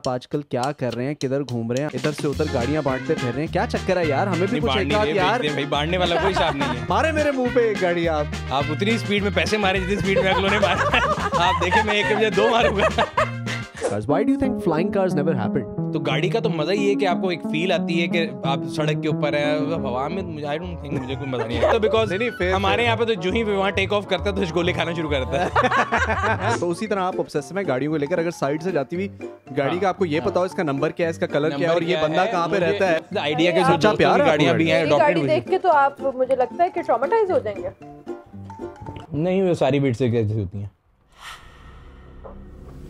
आप आजकल क्या कर रहे हैं? किधर घूम रहे हैं? इधर से उधर गाड़ियाँ बांटते फिर रहे हैं? क्या चक्कर है यार? हमें भी कुछ एक आध यार। भाई बांटने वाला कोई हिसाब नहीं है। मारे मेरे मुँह पे एक गाड़ी आप। आप उतनी स्पीड में पैसे मारे जितनी स्पीड में अगलों ने मारे। आप देखे मैं एक बजे दो मारूँगा। Cars. Why do you think flying cars never happened? तो गाड़ी का तो मज़ा ही है कि आपको एक फील आती है कि आप सड़क के ऊपर है। हवा में मुझे आई डोंट थिंक मुझे कोई मज़ा नहीं आता। तो बिकॉज़ हमारे यहाँ पे तो जो ही वहाँ टेक ऑफ़ करता है तो गोले खाना शुरू करता है। तो उसी तरह आप ऑब्सेसिव हैं गाड़ियों को लेकर अगर साइड से जाती हुई गाड़ी का आपको ये पता हो इसका नंबर क्या है इसका कलर क्या है और ये बंदा कहाँ पे रहता है? आइडिया के सच्चा जो प्यार है गाड़ियाँ भी हैं गाड़ी देख के तो आप मुझे लगता है कि ट्रॉमेटाइज हो जाएँगे। नहीं वो सारी बीट से कैसी होती हैं?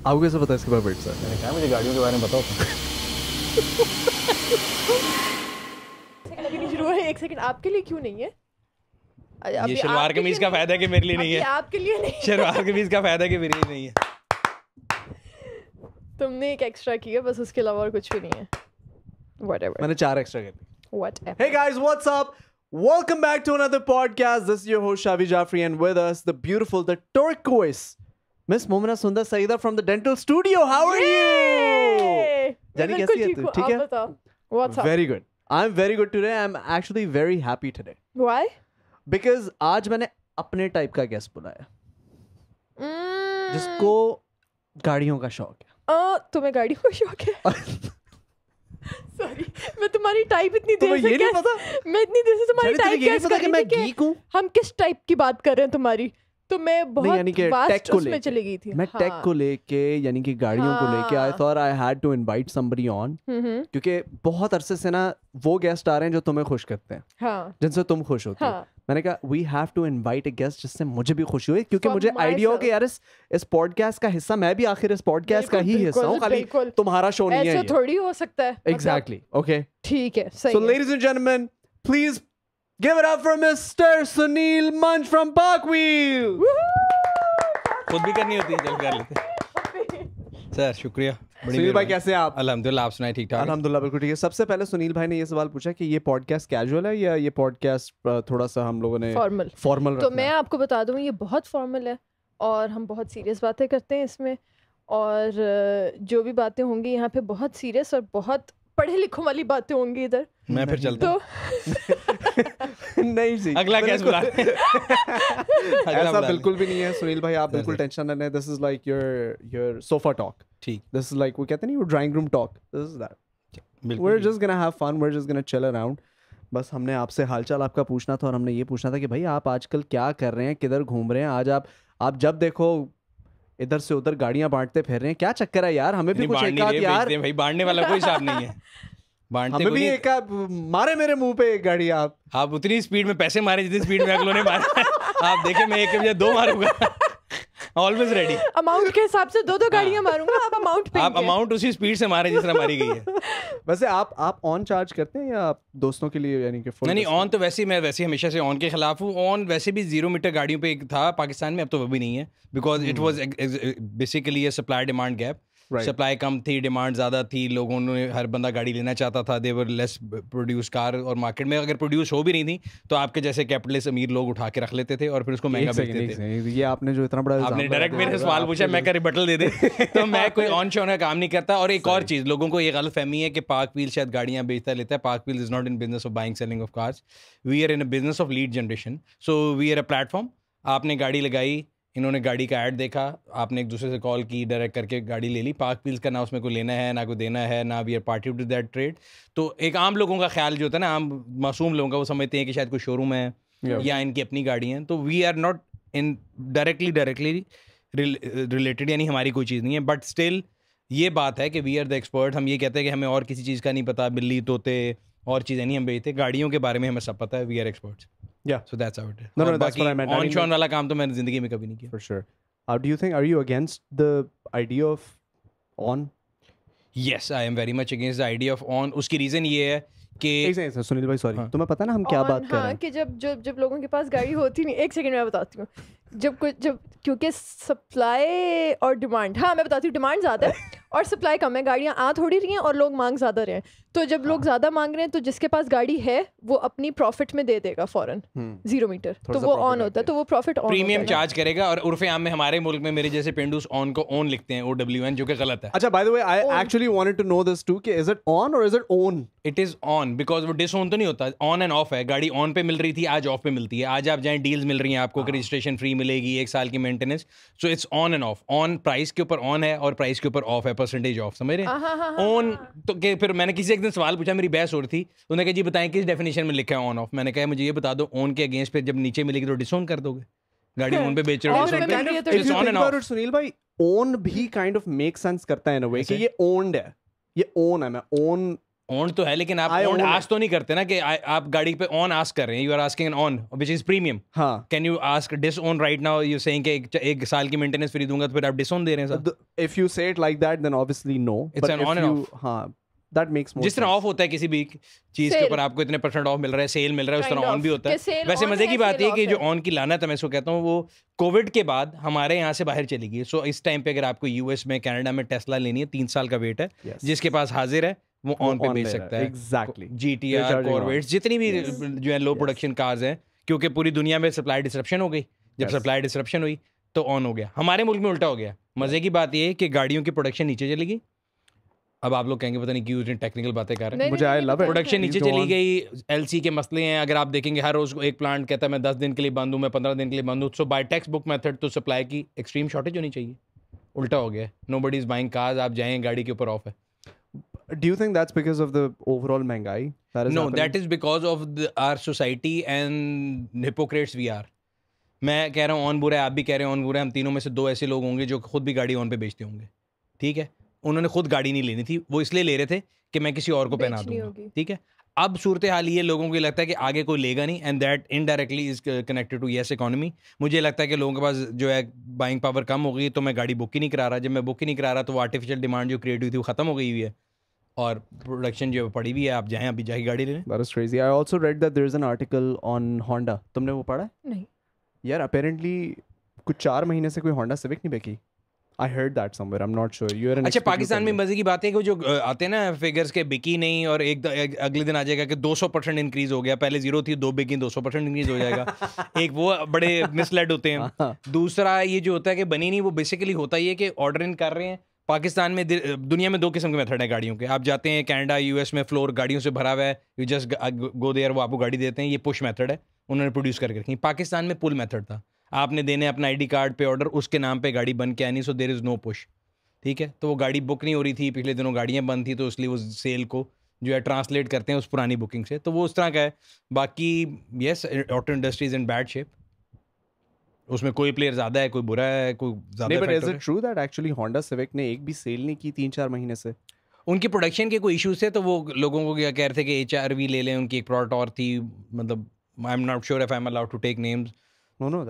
आपको कैसे पता है इसके बारे में सर मैंने कहा मुझे गाड़ियों के बारे में बताओ। शुरू है एक सेकंड आपके लिए क्यों नहीं है? ये शलवार कमीज का फ़ायदा है कि मेरे लिए नहीं है? आपके लिए नहीं शलवार कमीज का फ़ायदा है कि मेरे लिए नहीं है? तुमने एक एक्स्ट्रा किया बस उसके अलावा और कुछ भी नहीं है। Whatever. मैंने चार एक्स्ट्रा कर दी whatever. Hey guys, what's up? Welcome back to another podcast. This is your host Shavi Jafri, and with us the beautiful, the turquoise Miss Momina Sundar Saida from the Dental Studio. How are you? Yay! जानी कैसी है तू? ठीक है? बताओ what's up Very good. I'm very good today. I'm actually very happy today why because आज मैंने अपने टाइप का गेस्ट बुलाया mm, जिसको गाड़ियों का शौक है आ, तुम्हें गाड़ी का शौक है सॉरी मैं तुम्हारी टाइप इतनी देर से ये नहीं पता? मैं इतनी देर से तुम्हारी टाइप कैसे पता कि मैं थी कि geek हूँ? हम किस टाइप की बात कर रहे हैं तुम्हारी तो मैं नहीं यानी कि टेक को उसमें लेके। चली गई थी। मैं टेक को लेके यानी कि गाड़ियों को लेके आई हाँ। Thought I had to invite somebody on क्योंकि बहुत अरसे से ना वो गेस्ट आ रहे हैं जो तुम्हें खुश करते हैं हाँ। जिनसे तुम खुश होते हो। हाँ। मैंने कहा we have to invite a guest जिससे मुझे भी खुशी हुई क्योंकि मुझे आइडिया हो कि यार इस इस पॉडकास्ट का हिस्सा मैं भी आखिर इस पॉडकास्ट का ही हिस्सा हूँ खाली तुम्हारा शो नहीं है ऐसे थोड़ी हो सकता है मतलब, एग्जैक्टली ओके ठीक है so ladies and gentleman please give it up for mister Sunil मंच फ्रॉम पार्कव्हील खुद भी करनी होती है चल कर लेते सर शुक्रिया। सुनील भाई। कैसे हैं आप? अल्हम्दुलिल्लाह आप सुनाए ठीक ठाक अल्हम्दुलिल्लाह बिल्कुल ठीक है। सबसे पहले सुनील भाई ने ये सवाल पूछा कि ये पॉडकास्ट कैजुअल है या ये पॉडकास्ट थोड़ा सा हम लोगों ने फॉर्मल फॉर्मल तो मैं आपको बता दूँ ये बहुत फॉर्मल है और हम बहुत सीरियस बातें करते हैं इसमें। और जो भी बातें होंगी यहाँ पे बहुत सीरियस और बहुत पढ़े लिखों वाली बातें होंगी इधर। मैं फिर चलता तो हूँ। नहीं जी। अगला कैसे बुला। रहे हैं? ऐसा बिल्कुल भी नहीं है सुनील भाई आप बिल्कुल टेंशन ना लें। This is like your your sofa talk ठीक। दिस इज़ लाइक वो कहते नहीं वो drawing room talk this is that बिल्कुल we're just gonna have fun we're just gonna chill around बस हमने आपसे हालचाल आपका पूछना था और हमने ये पूछना था कि भाई आप आजकल क्या कर रहे हैं किधर घूम रहे हैं? आज आप आप जब देखो इधर से उधर गाड़ियाँ बांटते फिर रहे हैं। क्या चक्कर है यार? हमें भी कुछ एक यार। भाई बांटने वाला कोई हिसाब नहीं है। बांटते हमें भी एक आध- मारे मेरे मुँह पे एक गाड़ी आप। आप उतनी स्पीड में पैसे मारे जितनी स्पीड में अगलों ने मारे आप देखे मैं एक के बजाय दो मारूँगा। ऑलवेज रेडी अमाउंट के हिसाब से दो दो गाड़ियाँ मारूँगा आप अमाउंट पे आप अमाउंट उसी स्पीड से मारे जिस तरह मारी गई है। वैसे आप आप ऑन चार्ज करते हैं या आप दोस्तों के लिए यानी कि नहीं नहीं ऑन तो वैसे ही मैं वैसे हमेशा से ऑन के खिलाफ हूँ। ऑन वैसे भी ज़ीरो मीटर गाड़ियों पे एक था पाकिस्तान में अब तो वो भी नहीं है। Because it was basically supply demand gap. Supply कम थी डिमांड ज़्यादा थी लोगों ने हर बंदा गाड़ी लेना चाहता था they were less produce car और मार्केट में अगर प्रोड्यूस हो भी नहीं थी तो आपके जैसे कैपिटलिस्ट अमीर लोग उठा के रख लेते थे और फिर उसको महँगा बेचते थे। ये आपने जो इतना बड़ा आपने डायरेक्ट मेरे से सवाल पूछा मैं क्या रिबटल दे दे। तो मैं कोई ऑन शो का काम नहीं करता और एक और चीज़ लोगों को ये गलत फहमी है कि पार्क व्हील शायद गाड़ियाँ बेचता लेता है। PakWheels is not in business of buying selling of cars we are in business of lead generation so we are a platform आपने गाड़ी लगाई इन्होंने गाड़ी का ऐड देखा आपने एक दूसरे से कॉल की डायरेक्ट करके गाड़ी ले ली। पार्क व्हील्स का ना उसमें कोई लेना है ना कोई देना है ना we are party to that trade तो एक आम लोगों का ख्याल जो होता है ना आम मासूम लोगों का वो समझते हैं कि शायद कोई शोरूम है Yeah. या इनकी अपनी गाड़ी हैं। तो we are not in directly directly related यानी हमारी कोई चीज़ नहीं है। बट स्टिल ये बात है कि वी आर द एक्सपर्ट हम ये कहते हैं कि हमें और किसी चीज़ का नहीं पता बिल्ली तोते और चीज़ें नहीं हम बेचते। गाड़ियों के बारे में हमें सब पता है we are experts Yeah. So so that's out No, no, that's what I meant. I on didn't शॉन वाला काम तो मैंने ज़िंदगी में कभी नहीं किया for sure uh, do you think are you against the idea of on yes I am very much against the idea of on उसकी रीज़न ये है कि सुनील भाई सॉरी हाँ। तुम्हें पता ना हम क्या और बात कर हाँ रहे हैं कि जब जब जब लोगों के पास गाड़ी होती नहीं एक सेकंड मैं बताती हूँ। जब कुछ जब क्योंकि सप्लाई और डिमांड हाँ मैं बताती हूँ डिमांड ज़्यादा है और सप्लाई कम है गाड़ियाँ आ थोड़ी रही हैं और लोग मांग ज़्यादा रहे हैं। तो जब लोग हाँ। ज़्यादा मांग रहे हैं तो जिसके पास गाड़ी है वो अपनी प्रॉफिट में दे देगा फॉरन। ज़ीरो मीटर तो वो ऑन होता है तो वो प्रॉफिट ऑन प्रीमियम चार्ज करेगा और उर्फ़ आम में हमारे मुल्क में मेरे जैसे पेंडूस ऑन को ऑन लिखते हैं ओ डब्ल्यू एन जो कि गलत है। अच्छा by the way I actually wanted to know this too कि इज़ इट ऑन और is it own it is on because वो डिस ऑन तो नहीं होता। ऑन एंड ऑफ़ है। गाड़ी ऑन पे मिल रही थी आज ऑफ़ पे मिलती है। आज आप जाएँ डील्स मिल रही हैं आपको कि रजिस्ट्रेशन फ्री मिलेगी एक साल की maintenance so it's on and off on price के ऊपर ऑन है और प्राइस के ऊपर ऑफ़ है परसेंटेज ऑफ़ समझ रहे हाँ, हाँ, हाँ, हैं। ऑन तो के फिर मैंने किसी एक दिन सवाल पूछा मेरी बहस हो रही थी। उन्होंने कहा जी बताएँ किस डेफिनेशन में लिखा है ऑन ऑफ़ मैंने कहा मुझे ये बता दो ऑन के अगेंस्ट पे जब नीचे मिलेगी तो डिसऑन कर दोगे। गाड़ी ऑन पे बेच रहे हो है तो पे if it's on and off Sunil भाई ओन भी काइंड ऑफ़ मेक सेंस करता है इन अ वे कि ये ओन्ड है। ये ओन है मैं ओन ऑन तो है लेकिन आप ऑन आस्क तो नहीं करते ना कि आ- आप गाड़ी पे ऑन आस्क कर रहे हैं you are asking an on which is premium हाँ। Can you ask this on right now you saying कि एक, एक साल की मेंटेनेंस फ्री दूँगा तो फिर आप डिस ऑन दे रहे हैं sir The- if you say it like that then obviously no. It's but an if on and you हाँ that makes more जिस तरह ऑफ़ होता है किसी भी चीज़ के ऊपर आपको इतने परसेंट ऑफ़ मिल रहा है सेल मिल रहा है उस तरह ऑन भी होता है। वैसे मज़े की बात है ये कि जो ऑन की लानत है मैं इसको कहता हूँ वो कोविड के बाद हमारे यहाँ से बाहर चली गई सो इस टाइम पे अगर आपको यूएस में कनाडा में टेस्ला लेनी है तीन साल का वेट है जिसके पास हाजिर है वो ऑन पे बेच ले सकता है. Exactly. जी टी आर जितनी भी Yes. जो है लो प्रोडक्शन कार्स हैं क्योंकि पूरी दुनिया में सप्लाई डिसरप्शन हो गई। जब सप्लाई डिसरप्शन हुई तो ऑन हो गया। हमारे मुल्क में उल्टा हो गया। मज़े की बात ये है कि गाड़ियों की प्रोडक्शन नीचे चली गई। अब आप लोग कहेंगे पता नहीं क्यों टेक्निकल बातें कर रहे हैं। मुझे it. बताना प्रोडक्शन नीचे चली. गई एलसी के मसले हैं। अगर आप देखेंगे हर रोज एक प्लांट कहता है मैं दस दिन के लिए बंद हूँ मैं पंद्रह दिन के लिए बंद हूँ। So by textbook method तो सप्लाई की एक्सट्रीम शॉर्टेज होनी चाहिए। उल्टा हो गया। Nobody is buying cars आप जाएँ गाड़ी के ऊपर ऑफ़ है। Do you think that's because of the overall महँगाई that is no happening? That is because of our society and hypocrites we are मैं कह रहा हूँ ऑन बुरा है आप भी कह रहे हैं ऑन बुरा है हम तीनों में से दो ऐसे लोग होंगे जो खुद भी गाड़ी ऑन पे बेचते होंगे। ठीक है? उन्होंने खुद गाड़ी नहीं लेनी थी वो इसलिए ले रहे थे कि मैं किसी और को पहना दूँगा। ठीक है? अब सूरत हाल ये लोगों को लगता है कि आगे कोई लेगा नहीं and that indirectly is connected to yes economy मुझे लगता है कि लोगों के पास जो है बाइंग पावर कम हो गई तो मैं गाड़ी बुक ही नहीं करा रहा। जब मैं बुक ही नहीं करा रहा तो वो आर्टिफिशियल डिमांड जो क्रिएट हुई थी वो खत्म हो गई हुई है। और प्रोडक्शन जो पड़ी हुई है आप जाएँ अभी जाके गाड़ी ले लें। That is crazy. I also read that there is an article on Honda. तुमने वो पढ़ा है? नहीं। यार apparently कुछ चार महीने से कोई Honda Civic नहीं बेची I heard that somewhere. I'm not sure. You're an अच्छा पाकिस्तान में मज़े की बात है कि जो आते हैं ना फिगर्स के बिकी नहीं और एक, एक अगले दिन आ जाएगा कि 200 परसेंट इंक्रीज हो गया। पहले ज़ीरो थी दो बिकी 200 परसेंट इंक्रीज हो जाएगा। एक वो बड़े मिसलेड होते हैं। हाँ, दूसरा ये जो होता है कि बनी नहीं वो बेसिकली होता ही है कि ऑर्डर इन कर रहे हैं। पाकिस्तान में दुनिया में दो किस्म के मेथड है गाड़ियों के। आप जाते हैं कनाडा, यूएस में फ्लोर गाड़ियों से भरा हुआ है यू जस्ट गो देयर वो आपको गाड़ी देते हैं। ये पुश मेथड है, उन्होंने प्रोड्यूस करके रखी। पाकिस्तान में पुल मेथड था। आपने देने अपना आईडी कार्ड पे ऑर्डर उसके नाम पे गाड़ी बन के आनी so there is no push ठीक है? तो वो गाड़ी बुक नहीं हो रही थी, पिछले दिनों गाड़ियाँ बंद थी तो इसलिए वो सेल को जो है ट्रांसलेट करते हैं उस पुरानी बुकिंग से। तो वो उस तरह का है। बाकी yes auto industries in bad shape उसमें कोई प्लेयर ज़्यादा है कोई बुरा है कोई ज़्यादा नहीं but is factor है। it true that actually ने एक भी सेल नहीं की तीन चार महीने से? उनकी प्रोडक्शन के कोई इश्यूज़ थे तो वो लोगों को क्या कह रहे थे कि एच आर वी ले लें उनकी एक प्रोडक्ट और थी मतलब I am not sure if I am allowed to take names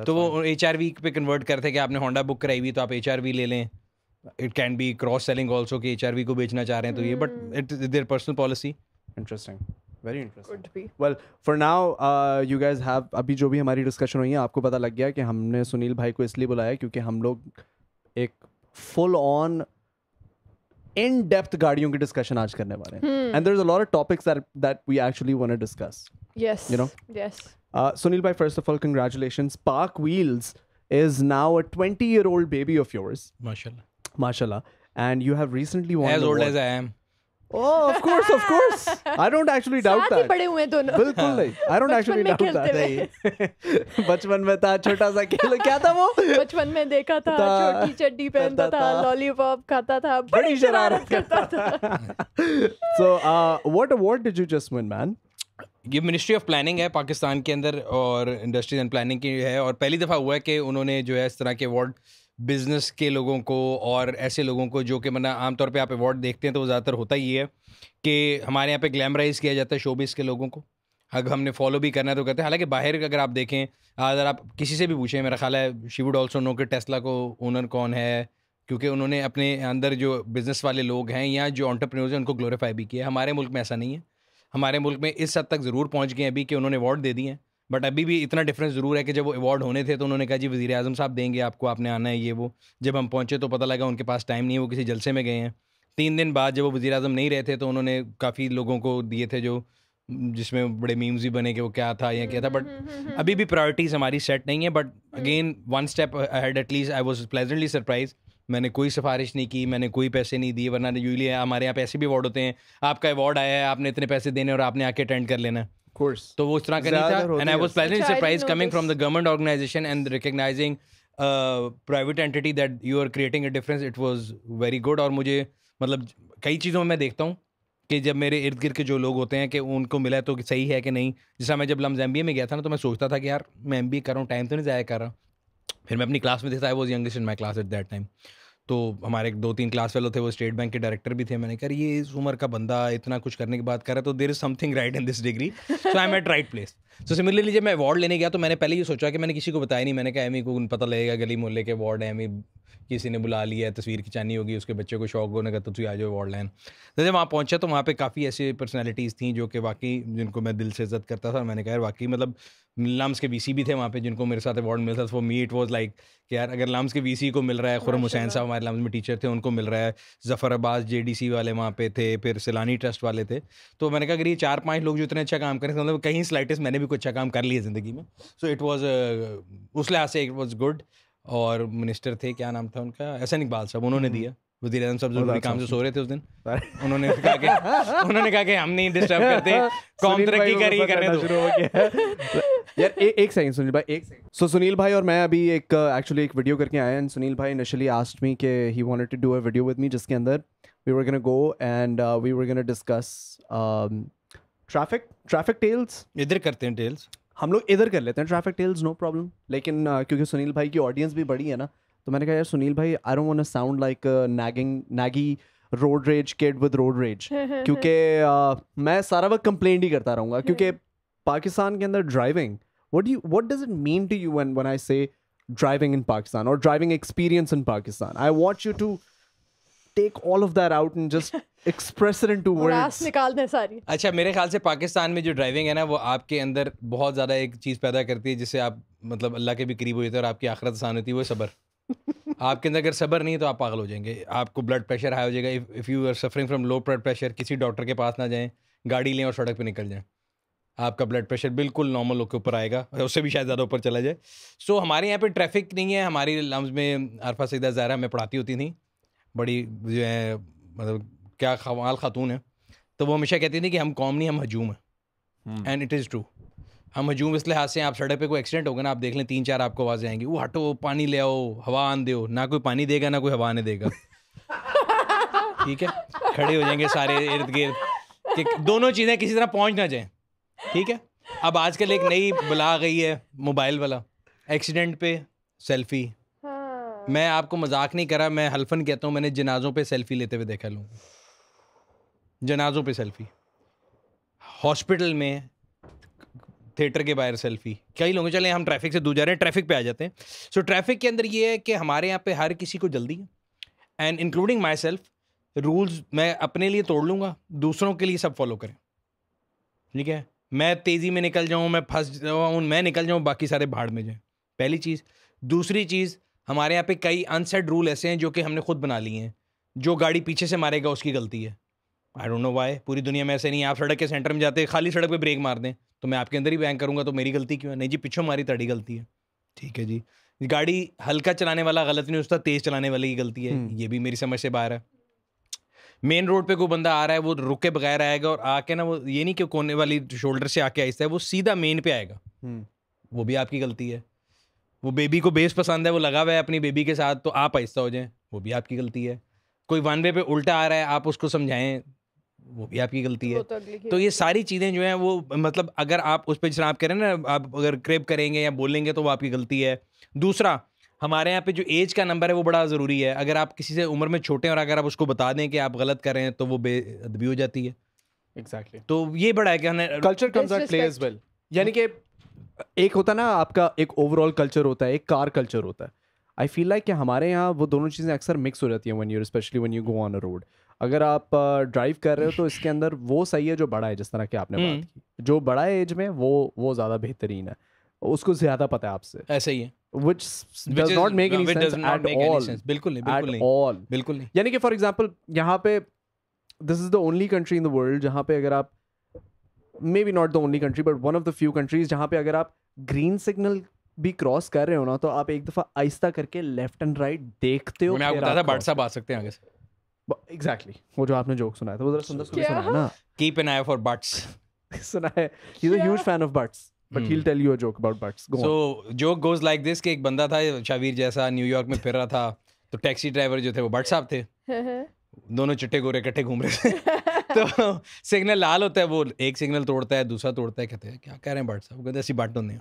तो वो एच आर वी पे कन्वर्ट करते कि आपने होंडा बुक कराई हुई तो आप एच आर वी ले लें. It can be cross selling also कि एच आर वी को बेचना चाह रहे हैं तो ये but. It their personal policy interesting. Very interesting well for now you guys have अभी जो भी हमारी डिस्कशन हुई है आपको पता लग गया कि हमने सुनील भाई को इसलिए बुलाया क्योंकि हम लोग एक फुल ऑन इन डेप्थ गाड़ियों की डिस्कशन आज करने वाले and there is topics that we actually want discuss yes you know yes Sunil भाई first of all congratulation PakWheels is now a twenty year old baby of yours माशाल्लाह माशाल्लाह and you have recently oh of course of course. I don't actually doubt साथ ही that. बड़े हुए हैं दोनों। बिल्कुल नहीं। आई डोंट बचपन एक्चुअली में डाउट खेलते दैट बचपन में था छोटा सा खेल। क्या था वो? बचपन में देखा था छोटी चड्डी पहनता था। लॉलीपॉप खाता था बड़ी शरारत करता था। so uh what award did you just win man? ये मिनिस्ट्री ऑफ़ प्लानिंग है पाकिस्तान के अंदर और इंडस्ट्रीज़ एंड प्लानिंग की है और पहली दफ़ा हुआ है कि उन्होंने जो है इस तरह के अवार्ड बिज़नेस के लोगों को और ऐसे लोगों को जो कि मतलब आमतौर पे आप अवार्ड देखते हैं तो वो ज़्यादातर होता ही है कि हमारे यहाँ पे ग्लैमराइज किया जाता है शोबिस के लोगों को। अगर हमने फॉलो भी करना है तो कहते हैं, हालाँकि बाहर अगर आप देखें, अगर आप किसी से भी पूछें, मेरा ख्याल है शी वुड ऑल्सो नो कि टेस्ला को ओनर कौन है, क्योंकि उन्होंने अपने अंदर जो बिज़नेस वाले लोग हैं या जो ऑन्टरप्रेन्योर्स हैं उनको ग्लोरीफाई भी किया हमारे मुल्क में ऐसा नहीं है। हमारे मुल्क में इस हद तक ज़रूर पहुँच गए अभी कि उन्होंने अवार्ड दे दिए हैं। बट अभी भी इतना डिफरेंस ज़रूर है कि जब वो अवार्ड होने थे तो उन्होंने कहा, जी वज़ी अजम साहब देंगे आपको, आपने आना है ये वो। जब हम पहुँचे तो पता लगा उनके पास टाइम नहीं है, वो किसी जलसे में गए हैं। तीन दिन बाद जब वो वजी अजम नहीं रहे थे तो उन्होंने काफ़ी लोगों को दिए थे जो, जिसमें बड़े मीम्स भी बने कि वो क्या था, या क्या था। बट अभी भी प्रायोरिटीज़ हमारी सेट नहीं है but again one step ahead at least I was pleasantly surprise मैंने कोई सिफारिश नहीं की, मैंने कोई पैसे नहीं दिए, वरना यूजली हमारे यहाँ पैसे भी अवार्ड होते हैं। आपका अवार्ड आया है, आपने इतने पैसे देने और आपने आके अटेंड कर लेना। कोर्स तो वो उस तरह का नहीं था। And I was. Pleasantly surprise coming from the government organisation and recognising private entity that you are creating a difference it was very good और मुझे मतलब कई चीज़ों में मैं देखता हूँ कि जब मेरे इर्द गिर्द के जो लोग होते हैं कि उनको मिला है तो सही है कि नहीं। जैसा मैं जब लम्स एम में गया था ना तो मैं सोचता था कि यार मैं एम कर रहा हूँ टाइम तो नहीं ज़ाया कर रहा। फिर मैं अपनी क्लास में देखता I was youngest in my class at that time तो हमारे एक दो तीन क्लास फेलो थे, वो स्टेट बैंक के डायरेक्टर भी थे। मैंने कहा ये इस उम्र का बंदा इतना कुछ करने की बात कर रहा है तो there is something right in this degree so I am at right place so similarly जब मैं अवार्ड लेने गया तो मैंने पहले ये सोचा कि मैंने किसी को बताया नहीं। मैंने कहा, एमी को पता लगेगा, गली मोहल्ले के अवार्ड है, एमी किसी ने बुला लिया है तस्वीर खिंचानी होगी उसके बच्चे को शौक होने का तो तू आ जाओ अवार्ड लाइन तो जब वहाँ पहुँचा तो वहाँ पे काफ़ी ऐसी पर्सनैलिटीज़ थी जो कि वाकई जिनको मैं दिल से इज़्ज़त करता था। और मैंने कहा वाकई मतलब लम्स के वीसी भी थे वहाँ पे जिनको मेरे साथ अवार्ड मिलता था। For me it was like कि यार अगर लम्स के वीसी को मिल रहा है खुरम हुसैन साहब हमारे लम्स में टीचर थे उनको मिल रहा है। जफ़र अब्बास जे वाले वहाँ पे थे फिर सिलानी ट्रस्ट वाले थे। तो मैंने कहा अगर ये चार पाँच लोग जो इतने अच्छा काम करें तो मतलब कहीं स्लाइटेस्ट मैंने भी कुछ अच्छा काम कर लिया ज़िंदगी में। सो इट वॉज़ उस लिहाज से इट वॉज़ गुड और मिनिस्टर थे क्या नाम था उनका? एहसन इकबाल साहब उन्होंने दिया। वज़ीर अजम साहब ज़रूरी काम से सो रहे थे उस दिन उन्होंने कहा कि उन्होंने कहा कि हम नहीं डिस्टर्ब करते कौम तरक्की को कर रही करने दो। शुरू हो गया। यार ए, एक सेकंड सुनील भाई एक सेकंड सो सुनील भाई और मैं अभी एक एक्चुअली एक वीडियो करके आए हैं सुनील भाई इनिशियली आस्क्ड मी कि he wanted to do a video with me जिसके अंदर we were gonna go and we were gonna discuss traffic traffic tales इधर करते हैं टेल्स हम लोग इधर कर लेते हैं ट्रैफ़िक टेल्स नो प्रॉब्लम लेकिन uh, क्योंकि सुनील भाई की ऑडियंस भी बड़ी है ना तो मैंने कहा यार सुनील भाई I don't want to sound like nagging naggy road rage kid with road rage क्योंकि uh, मैं सारा वक्त कंप्लेंट ही करता रहूँगा क्योंकि पाकिस्तान के अंदर driving what you what does it mean to you when when I say driving in Pakistan और driving experience in Pakistan I want you to all of that out and just express it into raw words निकाल दें सारी। अच्छा मेरे ख्याल से पाकिस्तान में जो ड्राइविंग है ना वो आपके अंदर बहुत ज़्यादा एक चीज़ पैदा करती है जिससे आप मतलब अल्लाह के भी करीब हो जाते हैं और आपकी आखिरत आसान होती है वो सबर। आपके अंदर अगर सबर नहीं है तो आप पागल हो जाएँगे। आपको ब्लड प्रेशर हाई हो जाएगा। If you are suffering from low blood pressure किसी डॉक्टर के पास ना जाएँ गाड़ी लें और सड़क पे निकल जाएँ। आपका ब्लड प्रेशर बिल्कुल नॉर्मल होकर ऊपर आएगा और उससे भी शायद ज़्यादा ऊपर चला जाए। सो so, हमारे यहाँ पे ट्रैफ़िक नहीं है। हमारी लम्ब में अरफा सईदा ज़ाहरा हमें पढ़ाती होती थी। बड़ी जो है मतलब क्या कमाल खातून है। तो वो हमेशा कहती थी कि हम कौम नहीं हम हजूम हैं। एंड इट इज़ ट्रू हम हजूम इस लिहाज से आप सड़क पे कोई एक्सीडेंट होगा ना आप देख लें तीन चार आपको आवाज़ें आएँगी। वो हटो पानी ले आओ हवा आन दो ना कोई पानी देगा ना कोई हवा आने देगा। ठीक है? खड़े हो जाएँगे सारे इर्द गिर्द। कि दोनों चीज़ें किसी तरह पहुँच ना जाएँ। ठीक है? अब आजकल एक नई बुला गई है मोबाइल वाला। एक्सीडेंट पे सेल्फी मैं आपको मज़ाक नहीं करा मैं हल्फन कहता हूँ, मैंने जनाजों पे सेल्फी लेते हुए देखा को। जनाजों पे सेल्फी। हॉस्पिटल में थिएटर के बाहर सेल्फी। कई लोग चले हम ट्रैफ़िक से दूर जा रहे हैं, ट्रैफ़िक पे आ जाते हैं। सो ट्रैफ़िक के अंदर ये है कि हमारे यहाँ पे हर किसी को जल्दी है। And including myself rules मैं अपने लिए तोड़ लूँगा, दूसरों के लिए सब फॉलो करें। ठीक है? मैं तेज़ी में निकल जाऊँ, मैं फंस जाऊँ, मैं निकल जाऊँ, बाकी सारे भाड़ में जाएँ। पहली चीज़। दूसरी चीज़ हमारे यहाँ पे कई अनसेट रूल ऐसे हैं जो कि हमने खुद बना लिए हैं। जो गाड़ी पीछे से मारेगा उसकी गलती है। आई डोंट नो वाई पूरी दुनिया में ऐसे नहीं है। आप सड़क के सेंटर में जाते हैं खाली सड़क पे ब्रेक मार दें तो मैं आपके अंदर ही बैंक करूँगा तो मेरी गलती क्यों है? नहीं जी पीछे मारी तड़ी गलती है। ठीक है जी। गाड़ी हल्का चलाने वाला गलत नहीं उसका तेज चलाने वाले की गलती है। हम्म। ये भी मेरी समझ से बाहर है। मेन रोड पे कोई बंदा आ रहा है वो रुके बगैर आएगा और आके ना वो ये नहीं कि कोने वाली शोल्डर से आके आहिस्ता है वो सीधा मेन पे आएगा। हम्म। वो भी आपकी गलती है। वो बेबी को बेस पसंद है वो लगा हुआ है अपनी बेबी के साथ तो आप आहिस्ता हो जाएँ। वो भी आपकी गलती है। कोई वन वे पे उल्टा आ रहा है आप उसको समझाएँ वो भी आपकी गलती है। तो तो ये सारी चीज़ें जो हैं वो मतलब अगर आप उस पर जिस आप करें ना आप अगर क्रेप करेंगे या बोलेंगे तो वो आपकी गलती है। दूसरा हमारे यहाँ पे जो एज का नंबर है वो बड़ा ज़रूरी है। अगर आप किसी से उम्र में छोटे हैं और अगर आप उसको बता दें कि आप गलत कर रहे हैं तो वो बेअदबी हो जाती है। एग्जैक्टली तो ये बड़ा है कि हमें culture comes at play as well यानी कि एक होता है ना आपका एक ओवरऑल कल्चर होता है एक कार कल्चर होता है। आई फील लाइक कि हमारे यहाँ वो दोनों चीज़ें अक्सर मिक्स हो जाती हैं when you're specially when you go on a road अगर आप ड्राइव कर रहे हो तो इसके अंदर वो सही है जो बड़ा है जिस तरह की आपने बात की। जो बड़ा है एज में वो वो ज़्यादा बेहतरीन है। उसको ज़्यादा पता है आपसे। ऐसे ही है। Which does not make any sense at all. बिल्कुल नहीं बिल्कुल नहीं। all. बिल्कुल नहीं। यानी कि फॉर एग्जांपल यहाँ पे this is the only country in the world जहाँ पे अगर आप may be not the only country but one of the few countries जहाँ पे अगर आप ग्रीन सिग्नल भी क्रॉस कर रहे हो ना तो आप एक दफ़ा आहिस्ता करके लेफ़्ट एंड राइट देखते हो मैं आपको बट साहब आ सकते हैं आगे से। एग्जैक्टली वो जो आपने जोक सुनाया था वो जरा सुंदर? सुनाया ना। Keep an eye for Butts सुना है। He is a huge fan of Butts but he will tell you a joke about Butts go so joke goes like this कि एक बंदा था शावीर जैसा न्यूयॉर्क में फिर रहा था तो टैक्सी ड्राइवर जो थे वो बट साहब थे। दोनों चिट्टे गोरे इकट्ठे घूम रहे थे। तो सिग्नल लाल होता है वो एक सिग्नल तोड़ता है दूसरा तोड़ता है कहते हैं क्या कह रहे हैं बट साहब? कहते हैं ऐसी बाट नहीं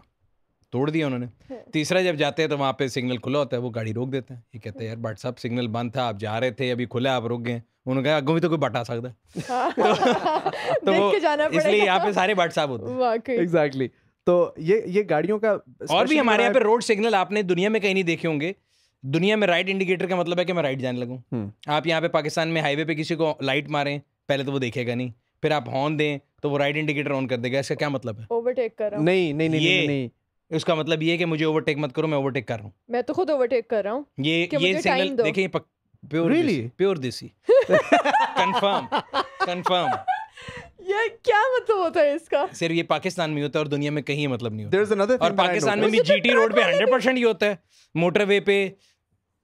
तोड़ दिया उन्होंने। तीसरा जब जाते हैं तो वहाँ पे सिग्नल खुला होता है वो गाड़ी रोक देते हैं। ये कहते हैं यार बट साहब सिग्नल बंद था आप जा रहे थे अभी खुला आप रोक गए। उन्होंने कहा अगो भी तो कोई बट आ सकता है। तो देख वो के जाना इसलिए यहाँ पे सारे बाट साहब होते हैं। एग्जैक्टली तो ये ये गाड़ियों का और भी हमारे यहाँ पे रोड सिग्नल आपने दुनिया में कहीं नहीं देखे होंगे। दुनिया में राइट इंडिकेटर का मतलब है कि मैं राइट जाने लगूं। हम्म। आप यहाँ पे पाकिस्तान में हाईवे पे किसी को लाइट मारें पहले तो वो देखेगा नहीं। फिर आप हॉर्न दें तो वो राइट इंडिकेटर ऑन कर देगा। इसका क्या मतलब है? ओवरटेक कर रहा हूँ। नहीं नहीं नहीं ये- नहीं नहीं उसका मतलब ये है कि मुझे ओवरटेक मत करो मैं ओवरटेक कर रहा हूँ। मैं तो खुद ओवरटेक कर रहा हूँ ये ये सिग्नल देखिए pure Really? Pure desi. Confirm confirm ये क्या मतलब होता है इसका? सिर्फ़ ये पाकिस्तान में होता है और दुनिया में कहीं मतलब नहीं होता। और पाकिस्तान में भी जीटी रोड पे हंड्रेड परसेंट ही होता है। मोटरवे पे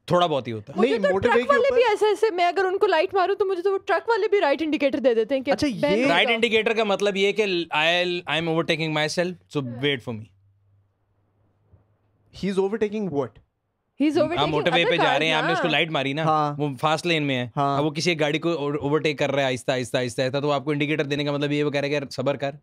थोड़ा बहुत ही होता है। मुझे नहीं, तो ट्रक के वाले ऊपर- भी ऐसे ऐसे मैं अगर उनको लाइट मारूं तो मुझे तो वो ट्रक वाले भी राइट इंडिकेटर दे देते हैं कि अच्छा, ये- राइट इंडिकेटर का मतलब ये है कि I I am overtaking myself so wait for me he's overtaking what? He's आप overtaking मोटरवे पे जा रहे हैं आपने उसको लाइट मारी ना हाँ। वो फास्ट लेन में है। हाँ। अब वो किसी एक गाड़ी को ओवरटेक कर रहा है आहिस्ता आहिस्ता आहिस्ता आहिस्ता तो आपको इंडिकेटर देने का मतलब ये वो कह रहा है कि सबर कर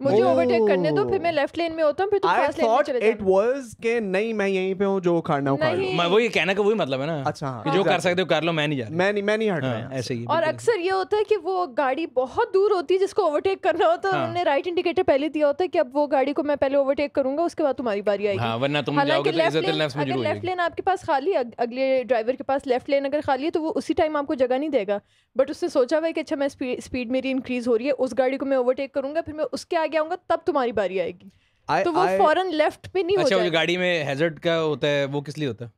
मुझे Oh. ओवरटेक करने दो फिर मैं लेफ़्ट लेन में होता हूँ फिर तुम फास्ट लेन में चले जाओ was के नहीं मैं यहीं पे हूँ जो उखाड़ लो। मैं वो ये कहने का वही मतलब है ना अच्छा हाँ कि जो कर सकते हो कर लो मैं नहीं जा रहा। मैं नहीं मैं नहीं हट रहा हाँ, ऐसे ही और अक्सर ये होता है कि वो गाड़ी बहुत दूर होती है जिसको ओवरटेक करना होता है हाँ। उन्होंने राइट इंडिकेटर पहले दिया होता है कि अब वो गाड़ी को मैं पहले ओवरटेक करूँगा उसके बाद तुम्हारी बारी आएगी। हाँ वरना तुम जाओगे तो लेफ़्ट इज़्ज़त लेन में अगर ज़रूर लेफ़्ट लेन आपके पास खाली है, अगले ड्राइवर के पास लेफ़्ट लेन अगर खाली है तो वो उसी टाइम आपको जगह नहीं देगा। बट उसने सोचा हुआ है कि अच्छा मैं स्पीड मेरी इंक्रीज हो रही है उस गाड़ी को मैं ओवरटेक करूँगा फिर मैं उसके आगे आऊँगा तब तुम्हारी बारी आएगी। I- तो वो I- फ़ौरन लेफ़्ट पे नहीं अच्छा वो जो जाएगा। गाड़ी में हैजर्ड का होता है वो किस लिए होता है?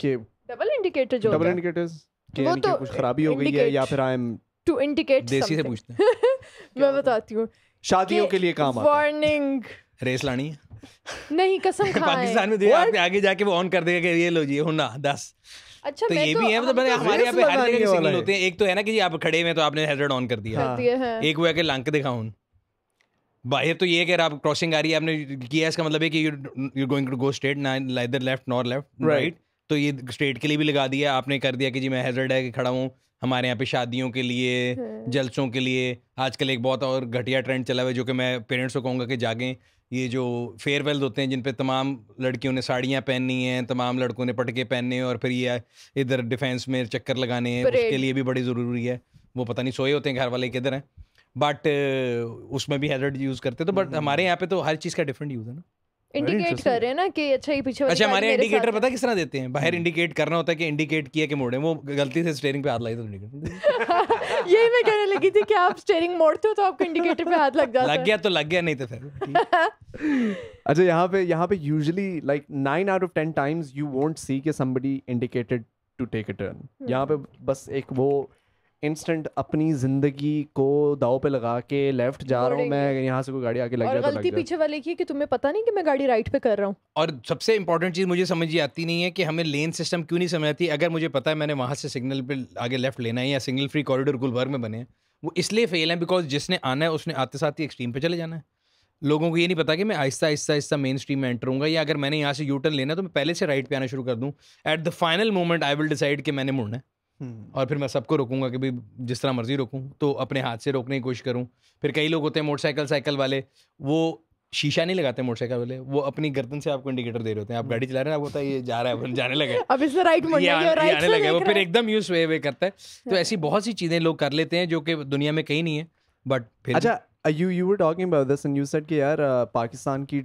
के डबल इंडिकेटर जो डबल इंडिकेटर्स के वो तो कुछ खराबी हो गई है या फिर आई एम टू इंडिकेट देसी से पूछते हैं। मैं बताती हूँ। शादियों के लिए काम आता है। वार्निंग रेस लानी है? नहीं कसम खाएँ। पाकिस्तान में देखिए आपके आगे जाके वो ऑन कर देगा कि ये लो जी हुना दस। अच्छा तो ये तो भी है मतलब तो हमारे यहाँ पे हर जगह सिग्नल होते हैं। एक तो है ना कि जी आप खड़े हुए हैं तो आपने हैजर्ड ऑन कर दिया। हाँ। एक वो है कि लंक दिखाऊँ। बाहर तो ये है कि अगर आप क्रॉसिंग आ रही है आपने किया इसका मतलब है कि you going to go straight neither left nor left right तो ये स्ट्रेट के लिए भी लगा दिया आपने कर दिया कि जी मैं हैजर्ड है कि खड़ा हूँ हमारे यहाँ पे शादियों के लिए हाँ। जलसों के लिए आजकल एक बहुत और घटिया ट्रेंड चला हुआ है जो कि मैं पेरेंट्स को कहूँगा कि जागें। ये जो फेयरवेल होते हैं जिन पे तमाम लड़कियों ने साड़ियाँ पहननी हैं तमाम लड़कों ने पटके पहनने हैं और फिर ये इधर डिफेंस में चक्कर लगाने हैं उसके लिए भी बड़ी ज़रूरी है। वो पता नहीं सोए होते हैं घर वाले किधर हैं। बट उसमें भी हैजर्ड यूज़ करते तो बट हमारे यहाँ पे तो हर चीज़ का डिफरेंट यूज़ है ना। इंडिकेट कर रहे हैं ना कि अच्छा ये पीछे अच्छा हमारे इंडिकेटर पता किस तरह देते हैं? बाहर इंडिकेट करना होता है कि इंडिकेट किया कि मोड़े वो गलती से स्टेयरिंग पे हाथ लाई तो इंडिकेटर है। यही मैं कहने लगी थी कि आप स्टीयरिंग मोड़ते हो तो आपको इंडिकेटर पे हाथ लग जाता लग गया तो लग गया नहीं तो फिर। अच्छा यहाँ पे यहाँ पे usually like nine out of ten times you won't see कि somebody indicated to take a turn यहाँ पे बस एक वो इंस्टेंट अपनी ज़िंदगी को दाव पे लगा के लेफ़्ट जा रहा हूँ मैं यहाँ से कोई गाड़ी आके लग और तो लग गलती पीछे वाले की कि तुम्हें पता नहीं कि मैं गाड़ी राइट पे कर रहा हूँ? और सबसे इंपॉर्टेंट चीज़ मुझे समझ ही आती नहीं है कि हमें लेन सिस्टम क्यों नहीं समझ आती। अगर मुझे पता है मैंने वहाँ से सिग्नल पे आगे लेफ़्ट लेना है या सिग्नल फ्री कॉरिडोर गुलबर्ग में बने हैं वो इसलिए फेल है बिकॉज़ जिसने आना है उसने आते साथ ही एक्सट्रीम पे चले जाना है। लोगों को ये नहीं पता कि मैं आहिस्ता आहिस्ता आहिस्ता मेन स्ट्रीम में एंटर हूँगा या अगर मैंने यहाँ से यू टर्न लेना है तो मैं पहले से राइट पे आना शुरू कर दूँ। At the final moment I will decide कि मैंने मुड़ना है। और फिर मैं सबको रोकूँगा कि भाई जिस तरह मर्ज़ी रोकूं तो अपने हाथ से रोकने की कोशिश करूँ। फिर कई लोग होते हैं मोटरसाइकिल साइकिल वाले वो शीशा नहीं लगाते मोटरसाइकिल वाले वो अपनी गर्दन से आपको इंडिकेटर दे रहे होते हैं। आप गाड़ी चला रहे हैं आपको होता है ये जा रहा है जाने लगा। अब इसने राइट ये और ये राइट आने लगा। वो फिर एकदम यूज़ वे वे करता है। तो ऐसी बहुत सी चीज़ें लोग कर लेते हैं जो कि दुनिया में कहीं नहीं है बट फिर अच्छा you you were talking about this and you said कि यार uh, पाकिस्तान की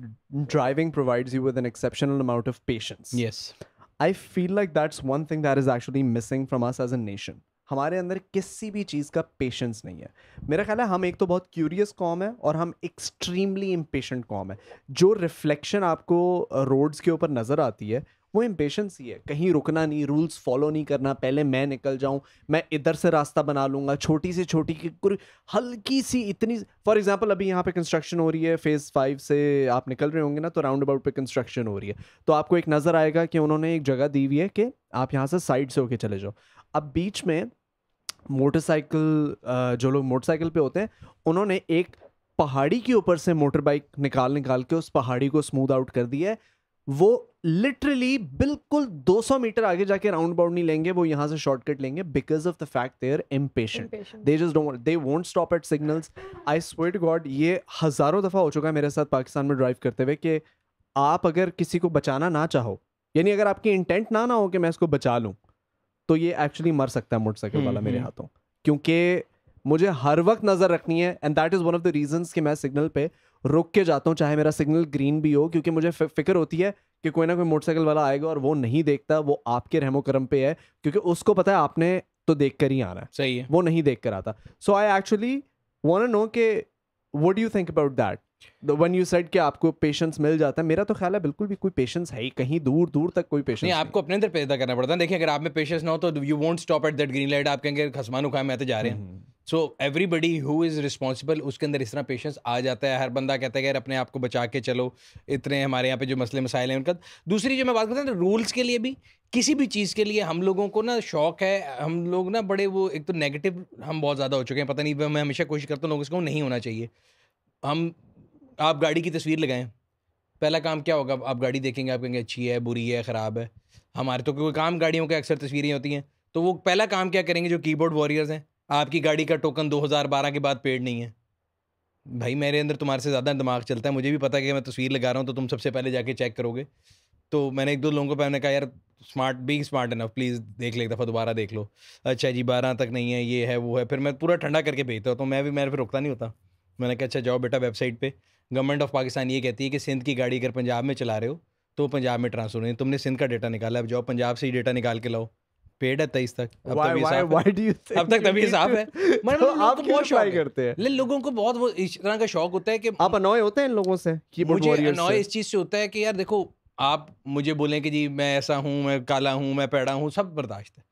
driving provides you with an exceptional amount of patience. Yes. I feel like that's one thing that is actually missing from us as a nation हमारे अंदर किसी भी चीज़ का patience नहीं है। मेरा ख्याल है हम एक तो बहुत क्यूरियस कॉम है और हम एक्सट्रीमली इम्पेशेंट कॉम है। जो रिफ्लेक्शन आपको रोड्स के ऊपर नज़र आती है वो इम्पेशेंस ही है। कहीं रुकना नहीं रूल्स फॉलो नहीं करना। पहले मैं निकल जाऊँ, मैं इधर से रास्ता बना लूँगा, छोटी से छोटी हल्की सी इतनी फॉर एग्जांपल अभी यहाँ पे कंस्ट्रक्शन हो रही है फ़ेज़ फाइव से आप निकल रहे होंगे ना तो राउंड अबाउट पे कंस्ट्रक्शन हो रही है। तो आपको एक नज़र आएगा कि उन्होंने एक जगह दी हुई है कि आप यहाँ से साइड से होके चले जाओ। अब बीच में मोटरसाइकिल जो लोग मोटरसाइकिल पे होते हैं, उन्होंने एक पहाड़ी के ऊपर से मोटर बाइक निकाल निकाल के उस पहाड़ी को स्मूथ आउट कर दिया है। वो लिटरली बिल्कुल 200 मीटर आगे जाके राउंड बाउंड नहीं लेंगे वो यहाँ से शॉर्टकट लेंगे because of the fact they are impatient. They just don't they won't stop at signals I swear to God ये हज़ारों दफ़ा हो चुका है मेरे साथ पाकिस्तान में ड्राइव करते हुए कि आप अगर किसी को बचाना ना चाहो यानी अगर आपकी इंटेंट ना ना हो कि मैं इसको बचा लूँ तो ये एक्चुअली मर सकता है मोटरसाइकिल वाला मेरे हम्म। हाथों क्योंकि मुझे हर वक्त नज़र रखनी है and that is one of the reasons कि मैं सिग्नल पे रुक के जाता हूँ चाहे मेरा सिग्नल ग्रीन भी हो क्योंकि मुझे फ़िक्र होती है कि कोई ना कोई मोटरसाइकिल वाला आएगा और वो नहीं देखता वो आपके रहमो करम पे है क्योंकि उसको पता है आपने तो देख कर ही आना है। सही है। वो नहीं देख कर आता। So I actually want know कि what do you think about that one you said कि आपको पेशेंस मिल जाता है मेरा तो ख्याल है बिल्कुल भी कोई पेशेंस है ही कहीं दूर दूर तक कोई पेशेंस नहीं आपको अपने अंदर पैदा करना पड़ता है। देखिए अगर आप में पेशेंस ना हो तो you won't stop at that green light आप कहेंगे खसमानू खाए मैं तो जा रहे हैं। So everybody who is responsible उसके अंदर इस तरह पेशेंस आ जाता है। हर बंदा कहता है यार, अपने आप को बचा के चलो। इतने हमारे यहाँ पे जो मसले मसाइल हैं उनका। दूसरी जो मैं बात करता हूँ रूल्स के लिए भी, किसी भी चीज़ के लिए हम लोगों को ना शौक है। हम लोग ना बड़े वो, एक तो नेगेटिव हम बहुत ज़्यादा हो चुके हैं। पता नहीं, मैं हमेशा कोशिश करता हूँ लोगों को नहीं होना चाहिए। हम, आप गाड़ी की तस्वीर लगाएँ। पहला काम क्या होगा? आप गाड़ी देखेंगे, आप कहेंगे, अच्छी है, बुरी है, ख़राब है। हमारे तो कोई काम गाड़ियों के अक्सर तस्वीरें होती हैं। तो वो पहला काम क्या करेंगे जो कीबोर्ड वॉरियर्स हैं? आपकी गाड़ी का टोकन 2012 के बाद पेड नहीं है। भाई, मेरे अंदर तुम्हारे से ज़्यादा दिमाग चलता है। मुझे भी पता है कि मैं तस्वीर लगा रहा हूँ तो तुम सबसे पहले जाके चेक करोगे। तो मैंने एक दो लोगों को मैंने कहा, यार smart be smart enough please देख ले एक दफ़ा, दोबारा देख लो। अच्छा जी, बारह तक नहीं है, ये है, वो है। फिर मैं पूरा ठंडा करके भेजता हूँ तो मैं भी, मैं फिर रुकता नहीं होता। मैंने कहा अच्छा जाओ बेटा वेबसाइट पर गवर्नमेंट ऑफ़ पाकिस्तान ये कहती है कि, सिंध की गाड़ी अगर पंजाब में चला रहे हो तो पंजाब में ट्रांसफ़र नहीं तुमने सिंध का डेटा निकाला अब जाओ पंजाब से ही डेटा निकाल के लाओ। पेड है तेईस तक। अब Why- तभी why- why do you अब तक तभी साफ़ है। मतलब तो आप बहुत शौक करते हैं? लोगों को बहुत वो इस तरह का शौक होता है कि आप अनॉय होते हैं इन लोगों से मुझे से? इस चीज़ से होता है कि यार देखो आप मुझे बोलें कि जी मैं ऐसा हूँ मैं काला हूँ मैं पैड़ा हूँ सब बर्दाश्त है।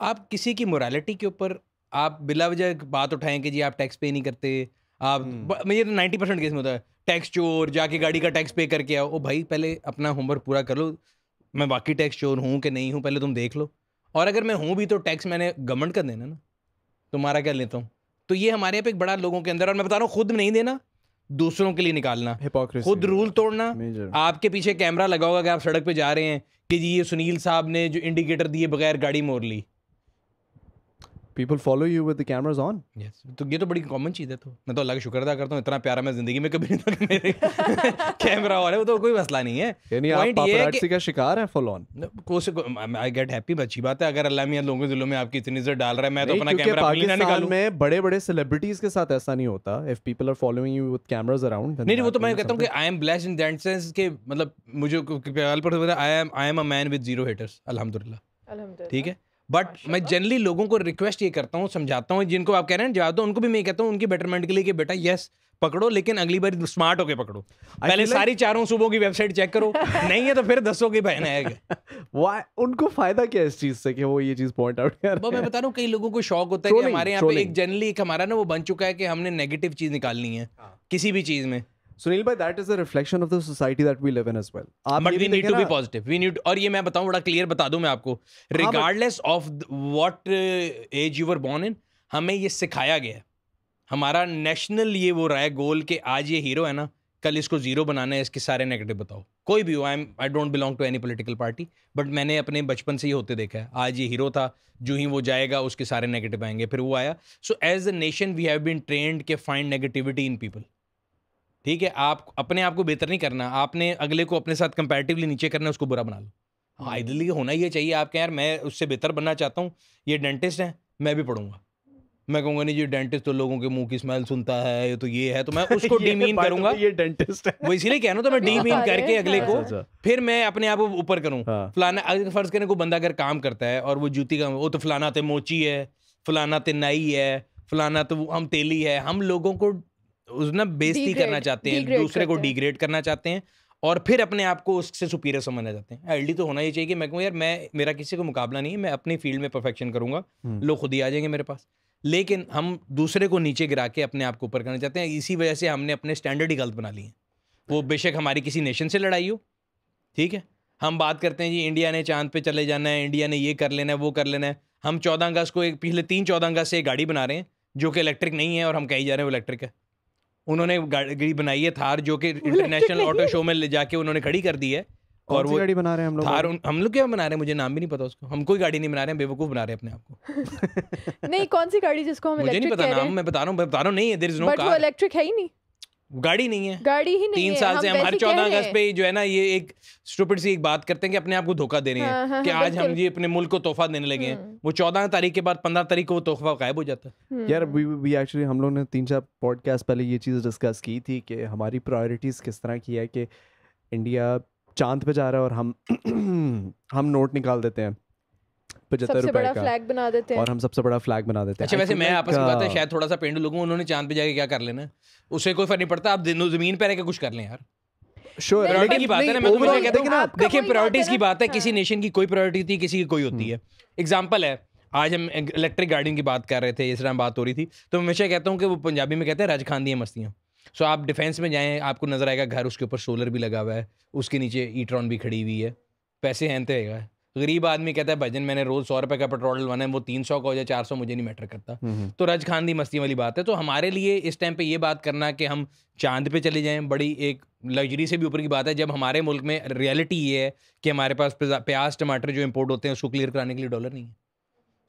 आप किसी की मोरालिटी के ऊपर आप बिला वजह बात उठाएँ कि जी आप टैक्स पे नहीं करते आप हम्म। मुझे तो नाइन्टी परसेंट केस में होता है टैक्स चोर जाके गाड़ी का टैक्स पे करके आओ। ओ भाई पहले अपना होमवर्क पूरा कर लो मैं बाकी टैक्स चोर हूँ कि नहीं हूँ पहले तुम देख लो। और अगर मैं हूँ भी तो टैक्स मैंने गवर्नमेंट का देना ना तुम्हारा क्या लेता हूँ? तो ये हमारे यहाँ पे एक बड़ा लोगों के अंदर और मैं बता रहा हूँ खुद नहीं देना दूसरों के लिए निकालना। खुद रूल तोड़ना। आपके पीछे कैमरा लगा होगा कि आप सड़क पे जा रहे हैं कि जी ये सुनील साहब ने जो इंडिकेटर दिए बगैर गाड़ी मोड़ ली। People follow you with the cameras on yes तो ये तो बड़ी कॉमन चीज़ है तो। मैं तो अल्लाह का शुक्र अदा करता हूँ इतना प्यारा मैं ज़िंदगी में कभी नहीं था मेरे कैमरा और है वो तो कोई मसला नहीं है। यानी आप Point ये है कि- शिकार हैं फुल ऑन कोई आई गेट हैप्पी अच्छी बात है अगर अल्लाह मियाँ लोगों के दिलों में आपकी इतनी इज़्ज़त डाल रहा है मैं तो अपना कैमरा अपनी ना निकालूं। में बड़े बड़े सेलिब्रिटीज के साथ ऐसा नहीं होता। If people are following you with cameras around नहीं वो तो मैं कहता हूँ कि I am blessed in that sense कि मतलब मुझे पर I am I am a man with zero haters अल्हम्दुलिल्लाह। अल्हम्दुलिल्लाह। ठीक है? बट मैं जनरली लोगों को रिक्वेस्ट ये करता हूँ समझाता हूँ जिनको आप कह रहे हैं जवाब दो उनको भी मैं कहता हूँ उनकी बेटरमेंट के लिए कि बेटा यस पकड़ो लेकिन अगली बार स्मार्ट होके पकड़ो। पहले सारी चारों सुबह की वेबसाइट चेक करो नहीं है तो फिर दसों की बहन है व्हाई उनको फ़ायदा क्या इस चीज़ से कि वो ये चीज़ पॉइंट आउट कर मैं बता रहा हूँ कई लोगों को शौक होता है कि हमारे यहाँ पे एक. जनरली एक हमारा ना वो बन चुका है कि हमने नेगेटिव चीज़ निकालनी है हाँ। किसी भी चीज़ में। सुनील भाई that is a reflection of the society that we live in as well but we need to be positive we need और ये मैं बताऊँ बड़ा क्लियर बता दूँ मैं आपको। Regardless of what age you were born in हमें ये सिखाया गया है। हमारा नेशनल ये वो रहा है गोल कि आज ये हीरो है ना कल इसको ज़ीरो बनाना है इसके सारे नेगेटिव बताओ। कोई भी हो I am I don't belong to any political party but मैंने अपने बचपन से ही होते देखा है। आज ये हीरो था जो ही वो जाएगा उसके सारे नेगेटिव आएँगे। फिर वो आया। So as a nation we have been trained के फाइंड नेगेटिविटी इन पीपल ठीक है आप अपने आप को बेहतर नहीं करना आपने अगले को अपने साथ कंपैरेटिवली नीचे करना उसको बुरा बना लो। हाँ। आइडली होना ही चाहिए आप कहें यार मैं उससे बेहतर बनना चाहता हूँ ये डेंटिस्ट है मैं भी पढ़ूँगा। मैं कहूँगा नहीं जी डेंटिस्ट तो लोगों के मुँह की स्मेल सुनता है ये तो ये है। तो मैं उसको डीमीन करूँगा। ये डेंटिस्ट है। वो इसीलिए कह रहा हूँ तो मैं डीमीन करके अगले को अच्छा, अच्छा। फिर मैं अपने आप को ऊपर करूँ। हाँ। फलाना अगर फ़र्ज़ करें कोई बंदा अगर काम करता है और वो जूती का वो तो फलाना ते मोची है फलाना तिनाई है फलाना तो हम तेली है हम लोगों को ना बेइज्जती करना चाहते हैं दूसरे को डिग्रेड करना चाहते हैं और फिर अपने आप को उससे सुपीरियर समझना चाहते हैं। एलडी तो होना ही चाहिए कि मैं कहूँ यार मैं मेरा किसी को मुकाबला नहीं है मैं अपनी फ़ील्ड में परफेक्शन करूँगा। हम्म। लोग खुद ही आ जाएँगे मेरे पास। लेकिन हम दूसरे को नीचे गिरा के अपने आप को ऊपर करना चाहते हैं। इसी वजह से हमने अपने स्टैंडर्ड ही गलत बना लिए हैं। वो बेशक हमारी किसी नेशन से लड़ाई हो ठीक है? हम बात करते हैं जी इंडिया ने चाँद पे चले जाना है इंडिया ने ये कर लेना है वो कर लेना है। हम चौदह अगस्त को एक पिछले तीन चौदह अगस्त से एक गाड़ी बना रहे हैं जो कि इलेक्ट्रिक नहीं है और हम कही जा रहे हैं वो इलेक्ट्रिक है। उन्होंने गाड़ी बनाई है थार जो कि इंटरनेशनल ऑटो शो में ले जाके उन्होंने खड़ी कर दी है। और वो गाड़ी बना रहे हैं हम लोग? थार उन- हम लोग क्या बना रहे हैं? मुझे नाम भी नहीं पता उसको। हम कोई गाड़ी नहीं बना रहे हैं बेवकूफ़ बना रहे हैं अपने आप को। नहीं कौन सी गाड़ी जिसको हम मुझे नहीं पता नाम मैं बता रहा हूँ बता रहा हूँ नहीं है इज़ नो कार इलेक्ट्रिक है ही नहीं। गाड़ी नहीं है गाड़ी ही नहीं तीन है साल से हम हर चौदह अगस्त पे जो है ना ये एक स्टूपिड सी एक बात करते हैं कि अपने आप को धोखा दे रहे हाँ, हैं हाँ, कि हाँ, आज हम। जी अपने मुल्क को तोहफा देने लगे हैं हम्म। वो चौदह तारीख के बाद पंद्रह तारीख को वो तोहफा गायब हो जाता है यार हम्म। वी वी एक्चुअली हम लोग ने तीन चार पॉडकास्ट पहले ये चीज़ डिस्कस की थी कि हमारी प्रायोरिटीज़ किस तरह की है कि इंडिया चाँद पे जा रहा है और हम हम नोट निकाल देते हैं पचहत्तर सबसे रुपए बड़ा का। फ्लैग बना देते हैं। और हम सबसे बड़ा फ्लैग बना देते हैं। अच्छा वैसे मैं आपस की बात है uh, शायद थोड़ा सा पेंडू लोगों उन्होंने चाँद पे जाके क्या कर लेना है? उससे कोई फ़र्क नहीं पड़ता आप दिन- ज़मीन पे रह के कुछ कर लें यार। Sure, नहीं, प्रायोरिटी लेकिन की बात है ना मैं तो overall मुझे कहता देखिए हूँ देखिए है प्रायोरिटीज की बात है किसी हाँ। नेशन की कोई प्रायोरिटी थी किसी की कोई होती हम्म। है एग्ज़ाम्पल है आज हम इलेक्ट्रिक गाड़ियों की बात कर रहे थे इस तरह बात हो रही थी तो मैं हमेशा कहता हूँ कि वो पंजाबी में कहते हैं राज खान दिए मस्तियाँ। सो आप डिफेंस में जाएँ आपको नज़र आएगा घर उसके ऊपर सोलर भी लगा हुआ है उसके नीचे ईट्रॉन भी खड़ी हुई है। पैसे हैं तो है। गरीब आदमी कहता है भजन मैंने रोज सौ रुपए का पेट्रोल डलवाना है वो तीन सौ का हो जाए चार सौ मुझे नहीं मैटर करता। हम्म, हम्म, तो रज खान दी मस्ती वाली बात है। तो हमारे लिए इस टाइम पे ये बात करना कि हम चाँद पे चले जाएँ बड़ी एक लग्जरी से भी ऊपर की बात है। जब हमारे मुल्क में रियलिटी ये है कि हमारे पास प्याज- टमाटर जो इम्पोर्ट होते हैं उसको क्लियर कराने के लिए डॉलर नहीं है।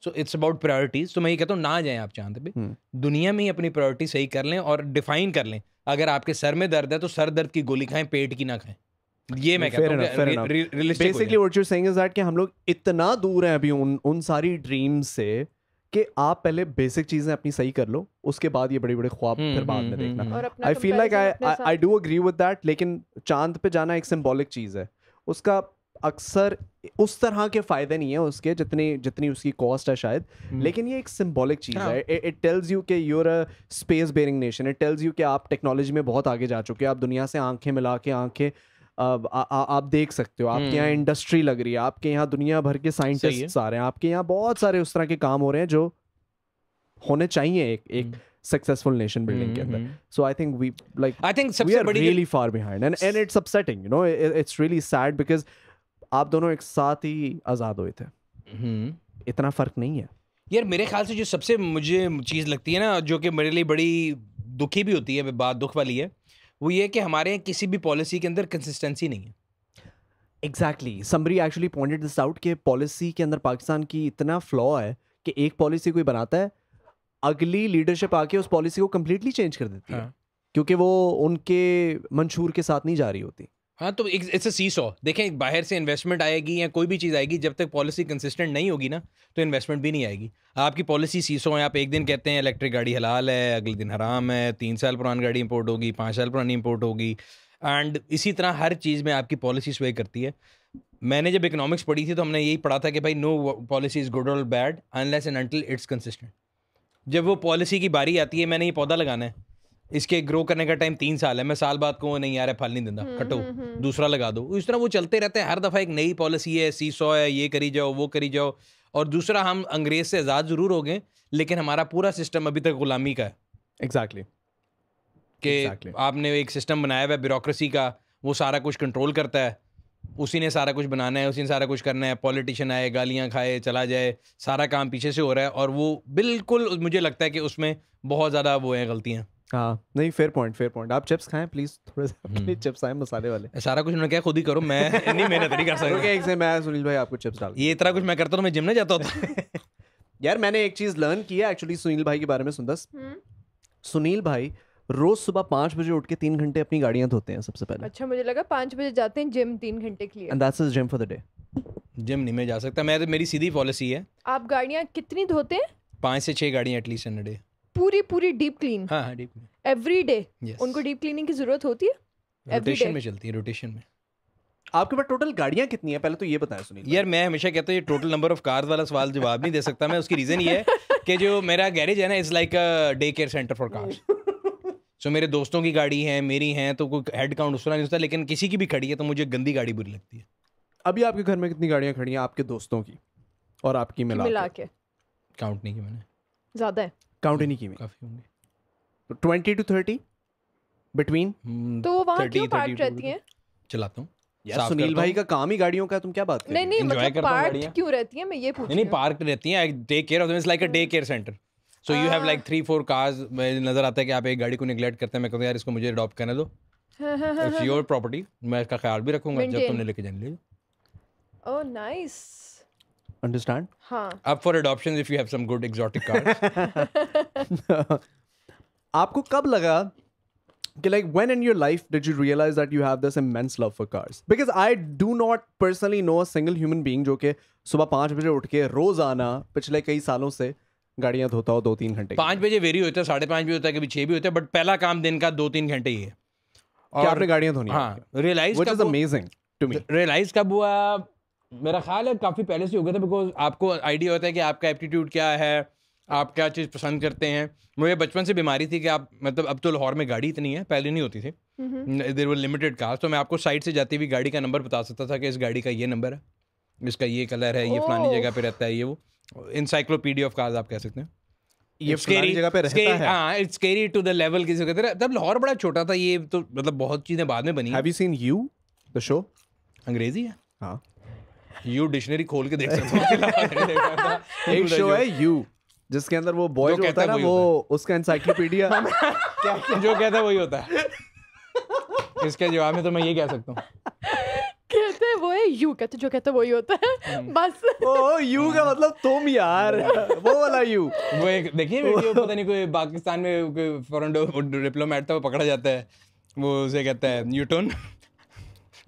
सो इट्स अबाउट प्रायोरिटीज तो मैं ये कहता हूँ ना जाएँ आप चाँद पे। हम्म। दुनिया में ही अपनी प्रायोरिटी सही कर लें और डिफाइन कर लें। अगर आपके सर में दर्द है तो सर दर्द की गोली खाएँ पेट की ना खाएँ। ये मैं कहता हूँ realistic basically what you saying is that कि हम लोग इतना दूर हैं अभी उन उन सारी ड्रीम्स से कि आप पहले बेसिक चीज़ें अपनी सही कर लो उसके बाद ये बड़े बड़े ख्वाब हम्म, फिर बाद हम्म, में देखना। I feel like I I do agree with that लेकिन चाँद पे जाना एक सिंबॉलिक चीज़ है। उसका अक्सर उस तरह के फ़ायदे नहीं है उसके जितनी जितनी उसकी कॉस्ट है शायद हम्म। लेकिन ये एक सिंबॉलिक चीज़ हाँ। है। इट टेल्स यू कि you're a space bearing nation it tells you कि आप टेक्नोलॉजी में बहुत आगे जा चुके हैं। आप दुनिया से आँखें मिला के आँखें आप देख सकते हो आपके यहाँ हम्म। इंडस्ट्री लग रही है आपके यहाँ दुनिया भर के साइंटिस्ट आ रहे हैं आपके यहाँ बहुत सारे उस तरह के काम हो रहे हैं जो होने चाहिए एक एक सक्सेसफुल नेशन बिल्डिंग के अंदर। So I think we like I think we सबसे are बड़ी really far behind and and it's upsetting you know it, it's really sad because आप दोनों एक साथ ही आज़ाद हुए थे। हम्म। इतना फ़र्क नहीं है। यार मेरे ख्याल से जो सबसे मुझे चीज़ लगती है ना जो कि मेरे लिए बड़ी दुखी भी होती है बात दुख वाली है वो ये कि हमारे यहाँ किसी भी पॉलिसी के अंदर कंसिस्टेंसी नहीं है। एग्जैक्टली समरी एक्चुअली पॉइंटेड दिस आउट कि पॉलिसी के अंदर पाकिस्तान की इतना फ्लॉ है कि एक पॉलिसी कोई बनाता है अगली लीडरशिप आके उस पॉलिसी को कम्प्लीटली चेंज कर देती है। हाँ। क्योंकि वो उनके मंशूर के साथ नहीं जा रही होती। हाँ तो इट्स अ सी सॉ देखें, बाहर से इन्वेस्टमेंट आएगी या कोई भी चीज़ आएगी, जब तक पॉलिसी कंसिस्टेंट नहीं होगी ना तो इन्वेस्टमेंट भी नहीं आएगी। आपकी पॉलिसी सी सॉ है, आप एक दिन कहते हैं इलेक्ट्रिक गाड़ी हलाल है, अगले दिन हराम है, तीन साल पुरानी गाड़ी इंपोर्ट होगी, पाँच साल पुरानी इंपोर्ट होगी। एंड इसी तरह हर चीज़ में आपकी पॉलिसी स्वे करती है। मैंने जब इकोनॉमिक्स पढ़ी थी तो हमने यही पढ़ा था कि भाई नो पॉलिसी इज़ गुड और bad unless and until it's consistent जब वो पॉलिसी की बारी आती है, मैंने ये पौधा लगाना है। इसके ग्रो करने का टाइम तीन साल है। मैं साल बाद को नहीं यार है फल नहीं देता। कटो। दूसरा लगा दो। इस तरह वो चलते रहते हैं। हर दफ़ा एक नई पॉलिसी है सी सौ है ये करी जाओ वो करी जाओ। और दूसरा हम अंग्रेज़ से आज़ाद ज़रूर हो गए लेकिन हमारा पूरा सिस्टम अभी तक गुलामी का है। एग्जैक्टली कि Exactly. आपने एक सिस्टम बनाया हुआ है ब्यूरोक्रेसी का वो सारा कुछ कंट्रोल करता है। उसी ने सारा कुछ बनाना है उसी ने सारा कुछ करना है। पॉलिटिशियन आए गालियाँ खाए चला जाए सारा काम पीछे से हो रहा है। और वो बिल्कुल मुझे लगता है कि उसमें बहुत ज़्यादा वो हैं गलतियाँ। हाँ नहीं फेयर पॉइंट फेयर पॉइंट आप चिप्स खाएँ प्लीज़ थोड़े से अपने हम्म। चिप्स आए मसाले वाले। सारा कुछ उन्होंने क्या खुद ही करो मैं इतनी मेहनत नहीं कर सकता। एक से मैं सुनील भाई आपको चिप्स डाल ये इतना कुछ मैं करता हूँ मैं जिम नहीं जाता होता। यार मैंने एक चीज़ लर्न की है एक्चुअली सुनील भाई के बारे में सुनदस हम्म, सुनील भाई रोज सुबह पाँच बजे उठ के तीन घंटे अपनी गाड़ियाँ धोते हैं सबसे पहले। अच्छा मुझे लगा पाँच बजे जाते हैं जिम तीन घंटे के लिए। And that's gym for the day gym नहीं मैं जा सकता। मैं तो मेरी सीधी पॉलिसी है। आप गाड़ियाँ कितनी धोते हैं? पाँच से छः गाड़ियाँ एटलीस्ट इन डे पूरी पूरी डीप क्लीन हाँ हाँ डीप एवरी डे उनको डीप क्लीनिंग की ज़रूरत होती है? रोटेशन में चलती है रोटेशन में। आपके पास टोटल गाड़ियाँ कितनी है? पहले तो ये बताया सुनील यार मैं हमेशा कहता हूँ ये टोटल नंबर ऑफ़ कार्स वाला सवाल जवाब नहीं दे सकता मैं उसकी रीज़न ये है कि जो मेरा गैरेज है ना is like a day care center for cars so मेरे दोस्तों की गाड़ी है मेरी है तो कोई हेड काउंट उस तरह नहीं होता लेकिन किसी की भी खड़ी है तो मुझे गंदी गाड़ी बुरी लगती है। अभी आपके घर में कितनी गाड़ियाँ खड़ी हैं? आपके दोस्तों की और आपकी मिला मिला के। काउंट नहीं की मैंने। ज़्यादा है। काउंट ही नहीं की काफ़ी होंगे। ट्वेंटी टू थर्टी बिटवीन तो वो वहाँ क्यों 32 पार्क रहती हैं? चलाता हूँ। यार सुनील भाई का काम ही गाड़ियों का तुम क्या बात कर नहीं नहीं मतलब पार्क क्यों रहती हैं? मैं ये पूछ नहीं नहीं पार्क रहती हैं I take care of them it's like a day care center so you have like three four cars नज़र आता है कि आप एक गाड़ी को निगलेक्ट करते हैं। मैं कहता हूँ यार इसको मुझे अडॉप्ट करने दो। इट्स योर प्रॉपर्टी मैं इसका ख्याल भी रखूँगा जब तुमने लेके जाने ले ओह नाइस अंडरस्टैंड हाँ up for adoption if you have some good exotic cars आपको कब लगा कि like when in your life did you realize that you have this immense love for cars because I do not personally know a single human being जो कि सुबह पाँच बजे उठ के रोज आना पिछले कई सालों से गाड़ियाँ धोता हो दो तीन घंटे पाँच बजे वेरी होता है साढ़े पाँच भी होता है कभी छः भी होता है बट पहला काम दिन का दो तीन घंटे ही है कि आपने गाड़ियाँ धोनी हाँ realize which is amazing to realize कब हुआ मेरा ख्याल है काफ़ी पहले से हो गया था बिकॉज़ आपको आइडिया होता है कि आपका एप्टीट्यूड क्या है आप क्या चीज़ पसंद करते हैं। मुझे बचपन से बीमारी थी कि आप मतलब अब तो लाहौर में गाड़ी इतनी है पहले नहीं होती थी। देर वो लिमिटेड कार तो मैं आपको साइड से जाती हुई गाड़ी का नंबर बता सकता था कि इस गाड़ी का ये नंबर है इसका ये कलर है ये फलानी जगह पे रहता है ये वो इंसाइक्लोपीडिया ऑफ़ कार्स आप कह सकते हैं। ये scary- जगह पे रहता scary- है? हाँ it's scary to the level किसी को कहते हैं। तब लाहौर बड़ा छोटा था ये तो मतलब बहुत चीज़ें बाद में बनी। Have you seen you the show अंग्रेज़ी है। हाँ। यू डिक्शनरी खोल के देख सकते हो। एक शो है यू जिसके अंदर वो बॉय जो होता है ना वही वो उसका एनसाइक्लोपीडिया जो कहता है वही होता है। इसके जवाब में तो मैं ये कह सकता हूँ। कहते हैं वो है यू कहते जो कहते वही होता है। बस। ओ यू का मतलब तुम यार। वो वाला यू वो एक देखिए वीडियो पता नहीं कोई पाकिस्तान में कोई फॉरेन डिप्लोमेट था वो पकड़ा जाता है। वो उसे कहता है न्यूटन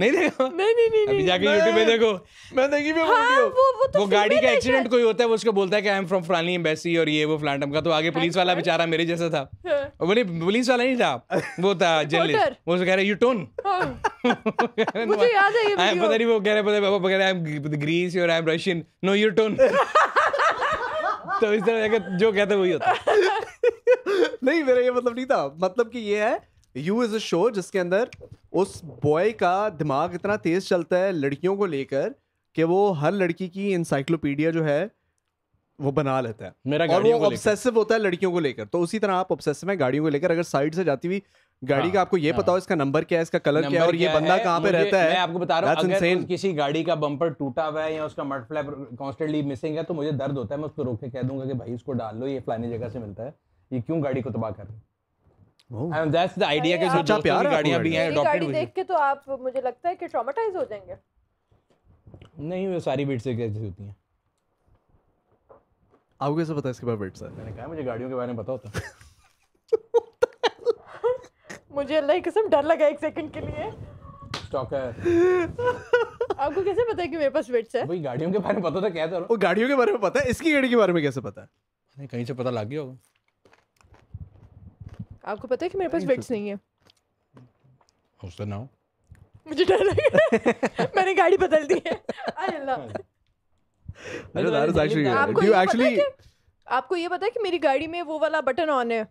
नहीं देखा? नहीं नहीं नहीं अभी जाके यूट्यूब पे देखो। मैं देखी भी हाँ वीडियो। वो वो तो वो गाड़ी का एक्सीडेंट कोई होता है वो उसको बोलता है कि आई एम फ्रॉम फलानी एम्बेसी और ये वो फ्लांटम का तो आगे पुलिस वाला बेचारा मेरे जैसा था। है। और बोले पुलिस वाला नहीं था? वो था जर्नलिस्ट वो कह रहा है यू टोन हाँ, मुझे याद है ये पता वीडियो। नहीं वो कह रहे पता वो कह रहे आई एम ग्रीस और I am Russian no you don't तो इस तरह का जो कहते वही होता है। नहीं मेरा ये मतलब नहीं था। मतलब कि ये है यू इज़ अ शो जिसके अंदर उस बॉय का दिमाग इतना तेज चलता है लड़कियों को लेकर कि वो हर लड़की की इंसाइक्लोपीडिया जो है वो बना लेता है। मेरा और वो ऑब्सेसिव होता है लड़कियों को लेकर। तो उसी तरह आप ऑब्सेसिव हैं गाड़ियों को लेकर। अगर साइड से जाती हुई गाड़ी हाँ, का आपको ये हाँ। पता हो। इसका नंबर क्या है इसका कलर क्या है और ये बंदा कहाँ पे रहता है मैं आपको बता रहा हूँ अगर किसी गाड़ी का बम्पर टूटा हुआ है या उसका मड फ्लैप कॉन्स्टेंटली मिसिंग है तो मुझे दर्द होता है मैं उसको रोक के कह दूँगा कि भाई इसको डाल लो ये फलानी जगह से मिलता है। ये क्यों गाड़ी को तबाह कर रहे दैट्स द आइडिया कि अरे जो अच्छा प्यार गाड़ियाँ भी हैं गाड़ी हुई देख के तो आप मुझे लगता है कि ट्रॉमेटाइज हो जाएँगे। नहीं वो सारी बीट से कैसी होती हैं? आपको कैसे पता इसके सर मैंने कहा मुझे गाड़ियों के बारे में पता होता है। मुझे अल्लाह की कसम डर लगा एक सेकंड के लिए। स्टॉकर आपको कैसे पता है कि मेरे पास वेट्स है? वही गाड़ियों के बारे में पता कह तो। रहा वो गाड़ियों के बारे में पता है इसकी गाड़ी के बारे में कैसे पता है? कहीं से पता लग गया होगा। आपको पता है कि मेरे पास वेट्स नहीं है? उससे ना हो मुझे डर लगा मैंने गाड़ी बदल दी है। आय अल्लाह। अरे actually good. आपको Do ये पता है कि आपको ये पता है कि मेरी गाड़ी में वो वाला बटन ऑन है।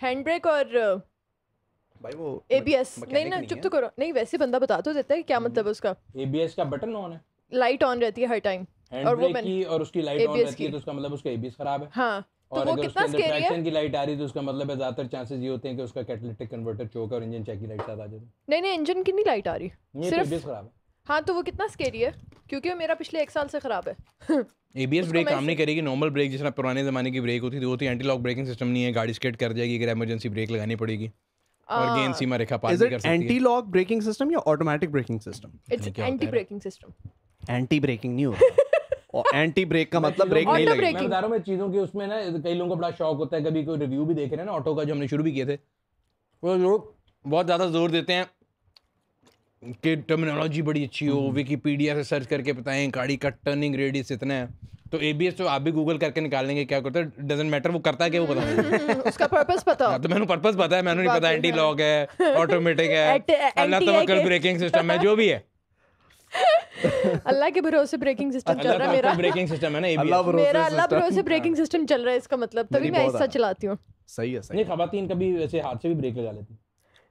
हैंड ब्रेक और भाई वो एबीएस नहीं ना चुप तो करो। नहीं वैसे बंदा बता तो देता है क्या मतलब है उसका। एबीएस का बटन ऑन है। लाइट ऑन रहती है हर टाइम और वो मैंने- की और उसकी लाइट ऑन रहती है तो उसका मतलब उसका एबीएस खराब है। हाँ। तो और वो अगर कितना उसके अंदर स्केरी है? ट्रैक्शन की लाइट आ रही है तो उसका मतलब है ज़्यादातर चांसेस ये होते हैं कि उसका कैटालिटिक कन्वर्टर चौक और इंजन चेक की लाइट साथ आ जाती है। नहीं नहीं इंजन की नहीं लाइट आ रही। ये तो सिर्फ- एबीएस खराब है। हाँ तो वो कितना स्केरी है? क्योंकि वो मेरा पिछले एक साल से खराब है। एबीएस ब्रेक काम नहीं करेगी नॉर्मल ब्रेक जिस तरह पुराने जमाने की ब्रेक होती थी वो थी एंटी लॉक ब्रेकिंग सिस्टम नहीं है गाड़ी स्केट कर जाएगी अगर इमरजेंसी ब्रेक लगानी पड़ेगी और गेंद सीमा रेखा पार कर सकती एंटी लॉक ब्रेकिंग सिस्टम या automatic braking system it's anti braking system anti braking नहीं होता। और एंटी ब्रेक का मतलब ब्रेक नहीं लगेगा. मैं चीज़ों के उसमें ना कई लोगों को बड़ा शौक होता है कभी कोई रिव्यू भी देख रहे हैं ना ऑटो का जो हमने शुरू भी किए थे वो लोग बहुत ज़्यादा ज़ोर देते हैं कि टर्मिनोलॉजी बड़ी अच्छी हो विकीपीडिया से सर्च करके बताएँ गाड़ी का टर्निंग रेडियस इतना है। तो एबीएस तो आप भी गूगल करके निकाल लेंगे क्या करता है डजेंट मैटर वो करता है क्या वो पता हम्म, उसका पर्पस पता हो। तो मैंने पर्पस पता है मैंने नहीं पता एंटी है। लॉक है ऑटोमेटिक है अल्लाह तवक्कल ब्रेकिंग सिस्टम है जो भी है। अल्लाह के भरोसे ब्रेकिंग सिस्टम चल रहा है मेरा। ब्रेकिंग सिस्टम है ना अल्लाह भरोसे मेरा अल्लाह भरोसे ब्रेकिंग सिस्टम चल रहा है इसका मतलब तभी मैं ऐसा चलाती हूँ। सही है सही नहीं खवातीन कभी वैसे हाथ से भी ब्रेक लगा लेती।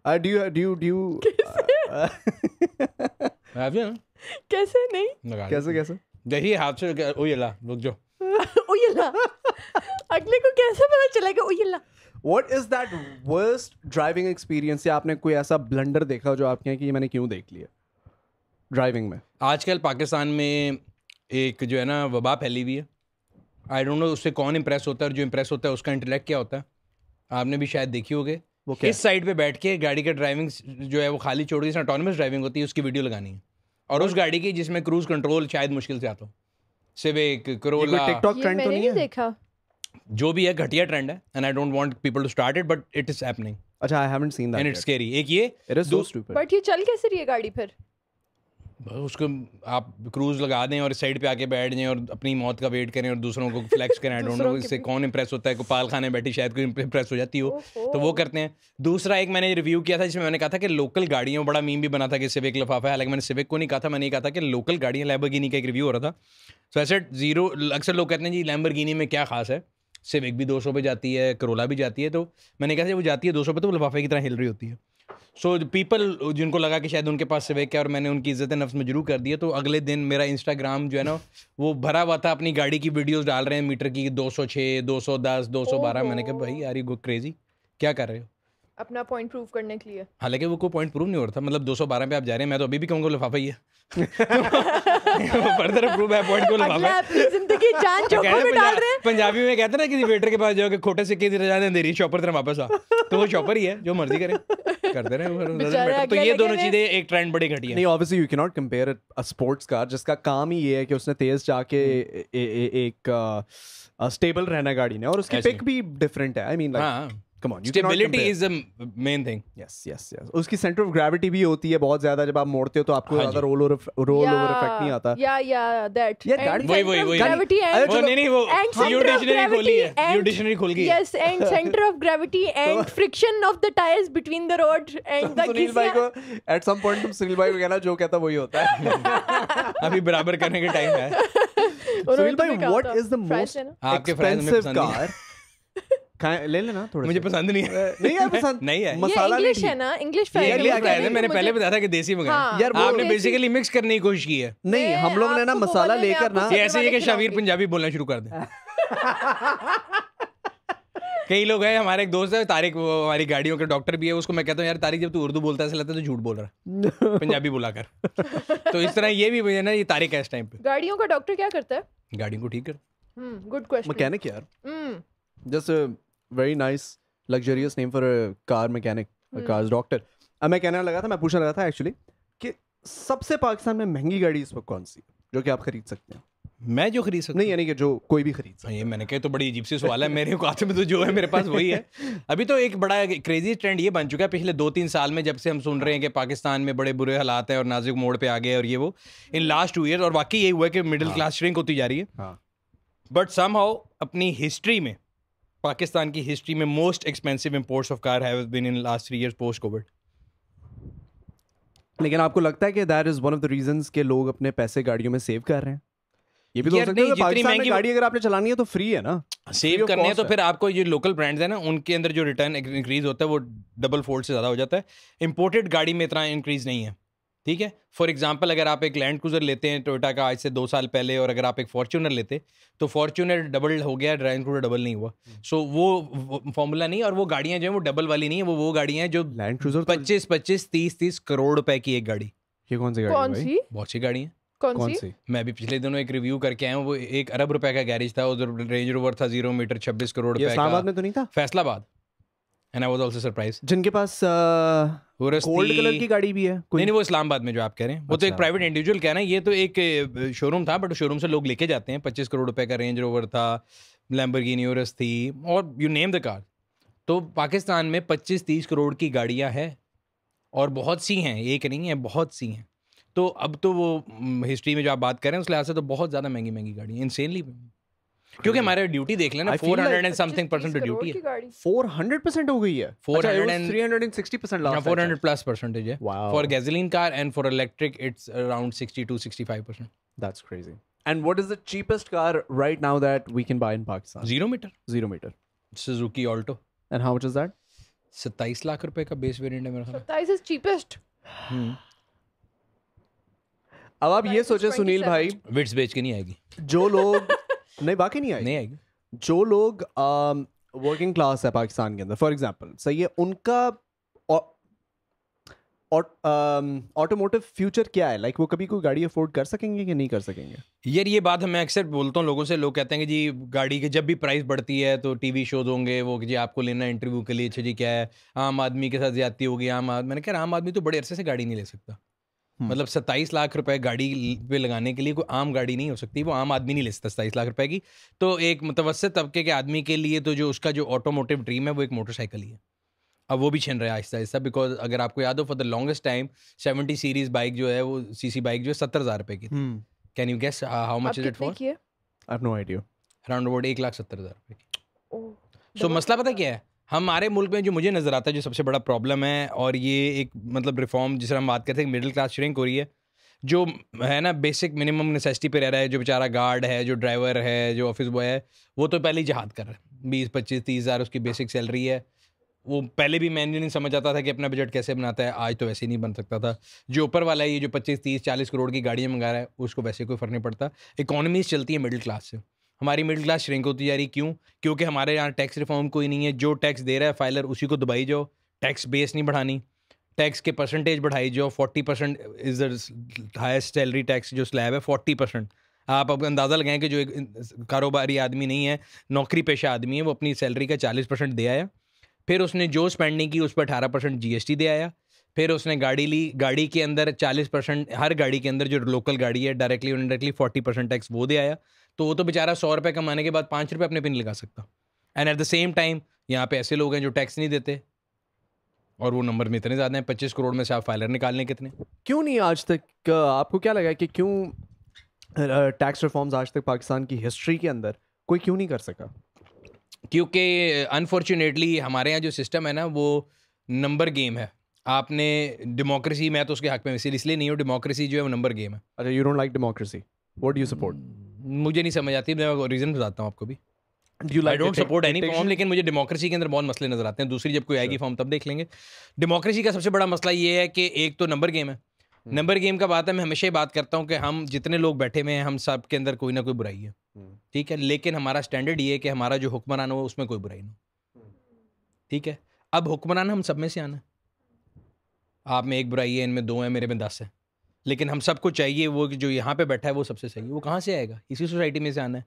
है do you do do have you? कैसे? नहीं। कैसे कैसे? देखिए हाथ से क्या- ओ ये ला रुक जाओ। ओयला अगले को कैसे पता चलेगा? ओयला what is that worst driving experience या आपने कोई ऐसा ब्लंडर देखा जो आपके कि मैंने क्यों देख लिया? ड्राइविंग में? आजकल पाकिस्तान में एक जो है ना वबा फैली हुई है। आई डोंट नो उससे कौन इंप्रेस होता है और जो इंप्रेस होता है उसका इंटेलेक्ट क्या होता है? आपने भी शायद देखी होगे। वो क्या? इस साइड पे बैठ के गाड़ी का ड्राइविंग जो है वो खाली छोड़ के जिसमें ऑटोनमस ड्राइविंग होती है उसकी वीडियो लगानी है। और उस गाड़ी की जिसमें क्रूज कंट्रोल शायद मुश्किल से आता हो। ये कोई करोला टिकटॉक ट्रेंड तो नहीं नहीं है? देखा। जो भी है घटिया ट्रेंड है and I don't want people to start it but it is happening अच्छा I haven't seen that and it's scary एक ये it is so stupid but ये चल कैसे रही है गाड़ी फिर? उसको आप क्रूज लगा दें और साइड पे आके बैठ जाएँ और अपनी मौत का वेट करें और दूसरों को फ्लैक्स करें। आई डोंट नो इससे कौन इंप्रेस होता है गोपाल खाने बैठी शायद कोई इंप्रेस हो जाती हो। तो वो करते हैं। दूसरा एक मैंने रिव्यू किया था जिसमें मैंने कहा था कि लोकल गाड़ियों बड़ा मीम भी बना था कि सिविक लफाफा है हालाँकि मैंने सिविक को नहीं कहा था मैंने ये कहा था कि लोकल गाड़ियाँ लैम्बोर्गिनी का एक रिव्यू हो रहा था। सो ऐसे ज़ीरो अक्सर लोग कहते हैं जी लैम्बोर्गिनी में क्या खास है? सिविक भी 200 पे जाती है करोला भी जाती है तो मैंने कहा वो जाती है 200 पे तो लफाफे की तरह हिल रही होती है। सो पीपल जिनको लगा कि शायद उनके पास सिवेक है और मैंने उनकी इज़्ज़त नफ्स में ज़रूर कर दिया है तो अगले दिन मेरा इंस्टाग्राम जो है ना वो भरा हुआ था। अपनी गाड़ी की वीडियोस डाल रहे हैं मीटर की 206 210 212 मैंने कहा भाई यार यू गो क्रेजी क्या कर रहे हो? अपना पॉइंट प्रूव करने के लिए। हालाँकि वो कोई पॉइंट प्रूव नहीं हो रहा था मतलब 212 पे आप जा रहे हैं मैं तो अभी भी कहूँगा लिफाफा ही है फर्दर प्रूव है पॉइंट को अगला अपनी ज़िंदगी जान जोखिम में डाल रहे हैं। पंजाबी में कहते हैं ना किसी वेटर के पास जाओ कि खोटे सिक्के की जाने दे रही शॉपर तेरे वापस आ। तो वो शॉपर ही है जो मर्ज़ी करे। करते रहे तो ये दोनों चीज़ें एक ट्रेंड बड़ी घटी है। नहीं obviously you can not compare a sports car जिसका काम ही ये है कि उसने तेज जाके हम्म। एक स्टेबल रहना गाड़ी ने और उसकी पिक भी डिफरेंट है। आई मीन लाइक हाँ। Come on stability is the main thing yes yes yes उसकी सेंटर ऑफ़ ग्रेविटी भी होती है बहुत ज़्यादा। जब आप मोड़ते हो तो आपको हाँ ज़्यादा। Roll over roll over effect नहीं आता। या या दैट यार, गाड़ी- वही- वही- वही। ग्रेविटी वो चलो- नहीं नहीं वो यू डिक्शनरी खोली है। यू डिक्शनरी खोल गई yes and center of gravity and friction of the tires between the road and the Sunil भाई को एट सम पॉइंट तुम सुनील भाई को कहना जो कहता वही होता है। अभी बराबर करने का टाइम है। सुनील भाई what is the most expensive car ले लेना थोड़ा मुझे पसंद नहीं है। नहीं है पसंद। नहीं है। मसाला इंग्लिश है ना? इंग्लिश मैंने पहले बताया था कि देसी मंगाए हाँ, यार, आपने बेसिकली मिक्स करने की कोशिश की है। नहीं हम लोग ने ना मसाला लेकर ना ऐसे ही कि खिलाऊँगी। पंजाबी बोलना शुरू कर दे। कई लोग हैं हमारे एक दोस्त है तारिक वो हमारी गाड़ियों के डॉक्टर भी है उसको मैं कहता हूँ यार तारिक जब तू उर्दू बोलता है ऐसा लगता है तो झूठ बोल रहा है। पंजाबी बुलाकर तो इस तरह ये भी है ना ये तारिक है इस टाइम पे। गाड़ियों का डॉक्टर क्या करता है? गाड़ियों को ठीक कर हम्म गुड क्वेश्चन मैकेनिक यार। हम्म। Luxurious name for a car mechanic a car's doctor. अब मैं कहने लगा था मैं पूछने लगा था एक्चुअली कि सबसे पाकिस्तान में महँगी गाड़ी इस वक्त कौन सी है जो कि आप खरीद सकते हैं? मैं जो खरीद सकता नहीं यानी कि जो कोई भी खरीद सकता हाँ, ये मैंने कहा तो बड़ी अजीब सी सवाल है मेरे हाथ में तो जो है मेरे पास वही है। अभी तो एक बड़ा क्रेजी ट्रेंड ये बन चुका है पिछले दो तीन साल में जब से हम सुन रहे हैं कि पाकिस्तान में बड़े बुरे हालात हैं और नाजुक मोड़ पे आ गए और ये वो इन लास्ट टू ईयर और वाकई यही हुआ है कि मिडिल क्लास श्रिंक होती जा रही है। हाँ। बट समहाउ अपनी हिस्ट्री में पाकिस्तान की हिस्ट्री में most expensive imports of car have been in last three years post covid लेकिन आपको लगता है कि that is one of the reasons के लोग अपने पैसे गाड़ियों में सेव कर रहे हैं? ये भी तो हो सकता है जितनी महंगी- गाड़ी अगर आपने चलानी है तो फ्री है ना। सेव करने हैं तो फिर आपको ये लोकल ब्रांड्स है ना उनके अंदर जो रिटर्न इंक्रीज होता है वो डबल फोल्ड से ज़्यादा हो जाता है। इंपोर्टेड गाड़ी में इतना इंक्रीज नहीं है। ठीक है? फॉर एग्जांपल अगर आप एक लैंड क्रूजर लेते हैं टोयोटा का आज से दो साल पहले और अगर आप एक फॉर्च्यूनर लेते तो फॉर्च्यूनर डबल हो गया लैंड क्रूजर डबल नहीं हुआ। सो so, वो फॉर्मूला नहीं और वो गाड़ियाँ जो हैं वो डबल वाली नहीं है वो वो गाड़ियाँ हैं जो लैंड क्रूजर पच्चीस पच्चीस तीस तीस करोड़ रुपए की एक गाड़ी। ये कौन सी गाड़ी है कौन सी? बहुत सी गाड़ी हैं कौन कौन सी? सी? मैं भी पिछले दिनों एक रिव्यू करके आया हूँ वो एक अरब रुपए का गैरेज था उधर रेंज रोवर था ज़ीरो मीटर छब्बीस करोड़ ये रुपए इस्लामाबाद में तो नहीं था? Faisalabad. And I was also surprise जिनके पास गोल्ड कलर की गाड़ी भी है नहीं नहीं वो इस्लामाबाद में जो आप कह रहे हैं। वो तो एक प्राइवेट इंडिविजुअल कह रहे हैं ये तो एक शोरूम था बट शोरूम से लोग लेके जाते हैं। पच्चीस करोड़ रुपए का रेंज रोवर था लैम्बरगिनी यूरस थी और यू नेम द कार तो पाकिस्तान में पच्चीस तीस करोड़ की गाड़ियाँ हैं और बहुत सी हैं एक नहीं है बहुत सी हैं। तो अब तो वो हिस्ट्री में जो आप बात करें उस लिहाज से तो बहुत ज़्यादा महँगी महँगी गाड़ी है इंसेनली क्योंकि हमारे ड्यूटी देख लेना four hundred and something percent duty है। गाड़ी। 400% हो गई है। 400 and- 360% last four hundred plus percentage है। For gasoline car and for electric it's around sixty to sixty five percent That's crazy. And what is the cheapest car right now that we can buy in Pakistan? Zero meter Zero meter. Suzuki Alto And how much is that? सत्ताईस लाख रुपए का base variant है मेरा ख्याल सत्ताईस is cheapest हम्म। अब आप ये सोचे सुनील भाई। विट्स बेच के नहीं आएगी। जो लोग नहीं बाकी नहीं आए नहीं आएगी जो लोग वर्किंग क्लास है पाकिस्तान के अंदर फॉर एग्ज़ाम्पल सही है उनका ऑटोमोटिव फ्यूचर क्या है? लाइक like, वो कभी कोई गाड़ी अफोर्ड कर सकेंगे कि नहीं कर सकेंगे? यार ये बात मैं अक्सर बोलता हूँ लोगों से लोग कहते हैं कि जी गाड़ी की जब भी प्राइस बढ़ती है तो टीवी शोज़ होंगे वो कि जी आपको लेना इंटरव्यू के लिए अच्छा जी क्या है? आम आदमी के साथ ज़्यादा होगी आम आदमी मैंने कहा आम आदमी तो बड़े अरसे से गाड़ी नहीं ले सकता। मतलब सत्ताईस लाख रुपए गाड़ी पे लगाने के लिए कोई आम गाड़ी नहीं हो सकती वो आम आदमी नहीं ले सकता सत्ताईस लाख रुपए की। तो एक मुतवसत तबके के आदमी के लिए तो जो उसका जो ऑटोमोटिव ड्रीम है वो एक मोटरसाइकिल ही है। अब वो भी छिन रहा है आहिस्ता आहिस्ता बिकॉज़ अगर आपको याद हो for the longest time seventy series bike जो है वो सीसी बाइक जो है सत्तर हज़ार रुपए की हम्म। Can you guess how much is it for I no idea around about एक लाख सत्तर हज़ार रुपए की। सो मसला पता क्या है? हमारे मुल्क में जो मुझे नज़र आता है, जो सबसे बड़ा प्रॉब्लम है, और ये एक मतलब रिफॉर्म जिस हम बात करते हैं मिडिल क्लास श्रिंक हो रही है, जो है ना बेसिक मिनिमम नेसेसिटी पे रह रहा है, जो बेचारा गार्ड है, जो ड्राइवर है, जो ऑफ़िस बॉय है, वो तो पहले ही जहाद कर रहा है। बीस, पच्चीस, तीस हज़ार उसकी बेसिक सैलरी है। वो पहले भी मैं नहीं समझ आता था कि अपना बजट कैसे बनाता है, आज तो वैसे ही नहीं बन सकता था। जो ऊपर वाला है, ये जो पच्चीस, तीस, चालीस करोड़ की गाड़ियाँ मंगा रहा है, उसको वैसे कोई फ़र्क नहीं पड़ता। इकोनॉमीज चलती है मिडिल क्लास से। हमारी मिडिल क्लास श्रिंक होती जा रही, क्यों? क्योंकि हमारे यहाँ टैक्स रिफॉर्म कोई नहीं है। जो टैक्स दे रहा है फाइलर उसी को दबाई जाओ। टैक्स बेस नहीं बढ़ानी। टैक्स के परसेंटेज बढ़ाई जाओ। Forty percent is the highest salary tax जो स्लैब है फोर्टी परसेंट आप अब अंदाज़ा लगाएँ कि जो एक कारोबारी आदमी नहीं है, नौकरी पेशा आदमी है, वो अपनी सैलरी का चालीस परसेंट दे आया। फिर उसने जो स्पेंडिंग की, उस पर अठारह परसेंट जी एस दे आया। फिर उसने गाड़ी ली, गाड़ी के अंदर चालीस परसेंट हर गाड़ी के अंदर जो लोकल गाड़ी है directly indirectly forty percent tax वो दे आया। तो वो तो बेचारा सौ रुपये कमाने के बाद पाँच रुपये अपने पे नहीं लगा सकता। And at the same time यहाँ पे ऐसे लोग हैं जो टैक्स नहीं देते। और वो नंबर में इतने ज़्यादा हैं पच्चीस करोड़ में से आप फाइलर निकालने कितने? क्यों नहीं आज तक आपको क्या लगा कि क्यों टैक्स रिफॉर्म्स आज तक पाकिस्तान की हिस्ट्री के अंदर कोई क्यों नहीं कर सका? क्योंकि अनफॉर्चुनेटली हमारे यहाँ जो सिस्टम है ना वो नंबर गेम है। आपने डेमोक्रेसी मैं तो उसके हक में इसलिए नहीं हूँ डेमोक्रेसी जो है वो नंबर गेम है। अच्छा you don't like democracy what do you support मुझे नहीं समझ आती मैं रीज़न बताता हूँ आपको भी। You I don't support any form लेकिन मुझे डेमोक्रेसी के अंदर बहुत मसले नज़र आते हैं। दूसरी जब कोई आएगी फॉर्म तब देख लेंगे। डेमोक्रेसी का सबसे बड़ा मसला ये है कि एक तो नंबर गेम है। नंबर गेम का बात है मैं हमेशा ही बात करता हूँ कि हम जितने लोग बैठे हुए हैं हम सब के अंदर कोई ना कोई बुराई है। ठीक है? लेकिन हमारा स्टैंडर्ड ये है कि हमारा जो हुक्मरान हो उसमें कोई बुराई ना ठीक है? अब हुक्मरान हम सब में से आना आप में एक बुराई है इनमें दो है मेरे में दस है। लेकिन हम सबको चाहिए वो जो यहाँ पे बैठा है, वो सबसे सही है। वो कहाँ से आएगा? इसी सोसाइटी में से आना है।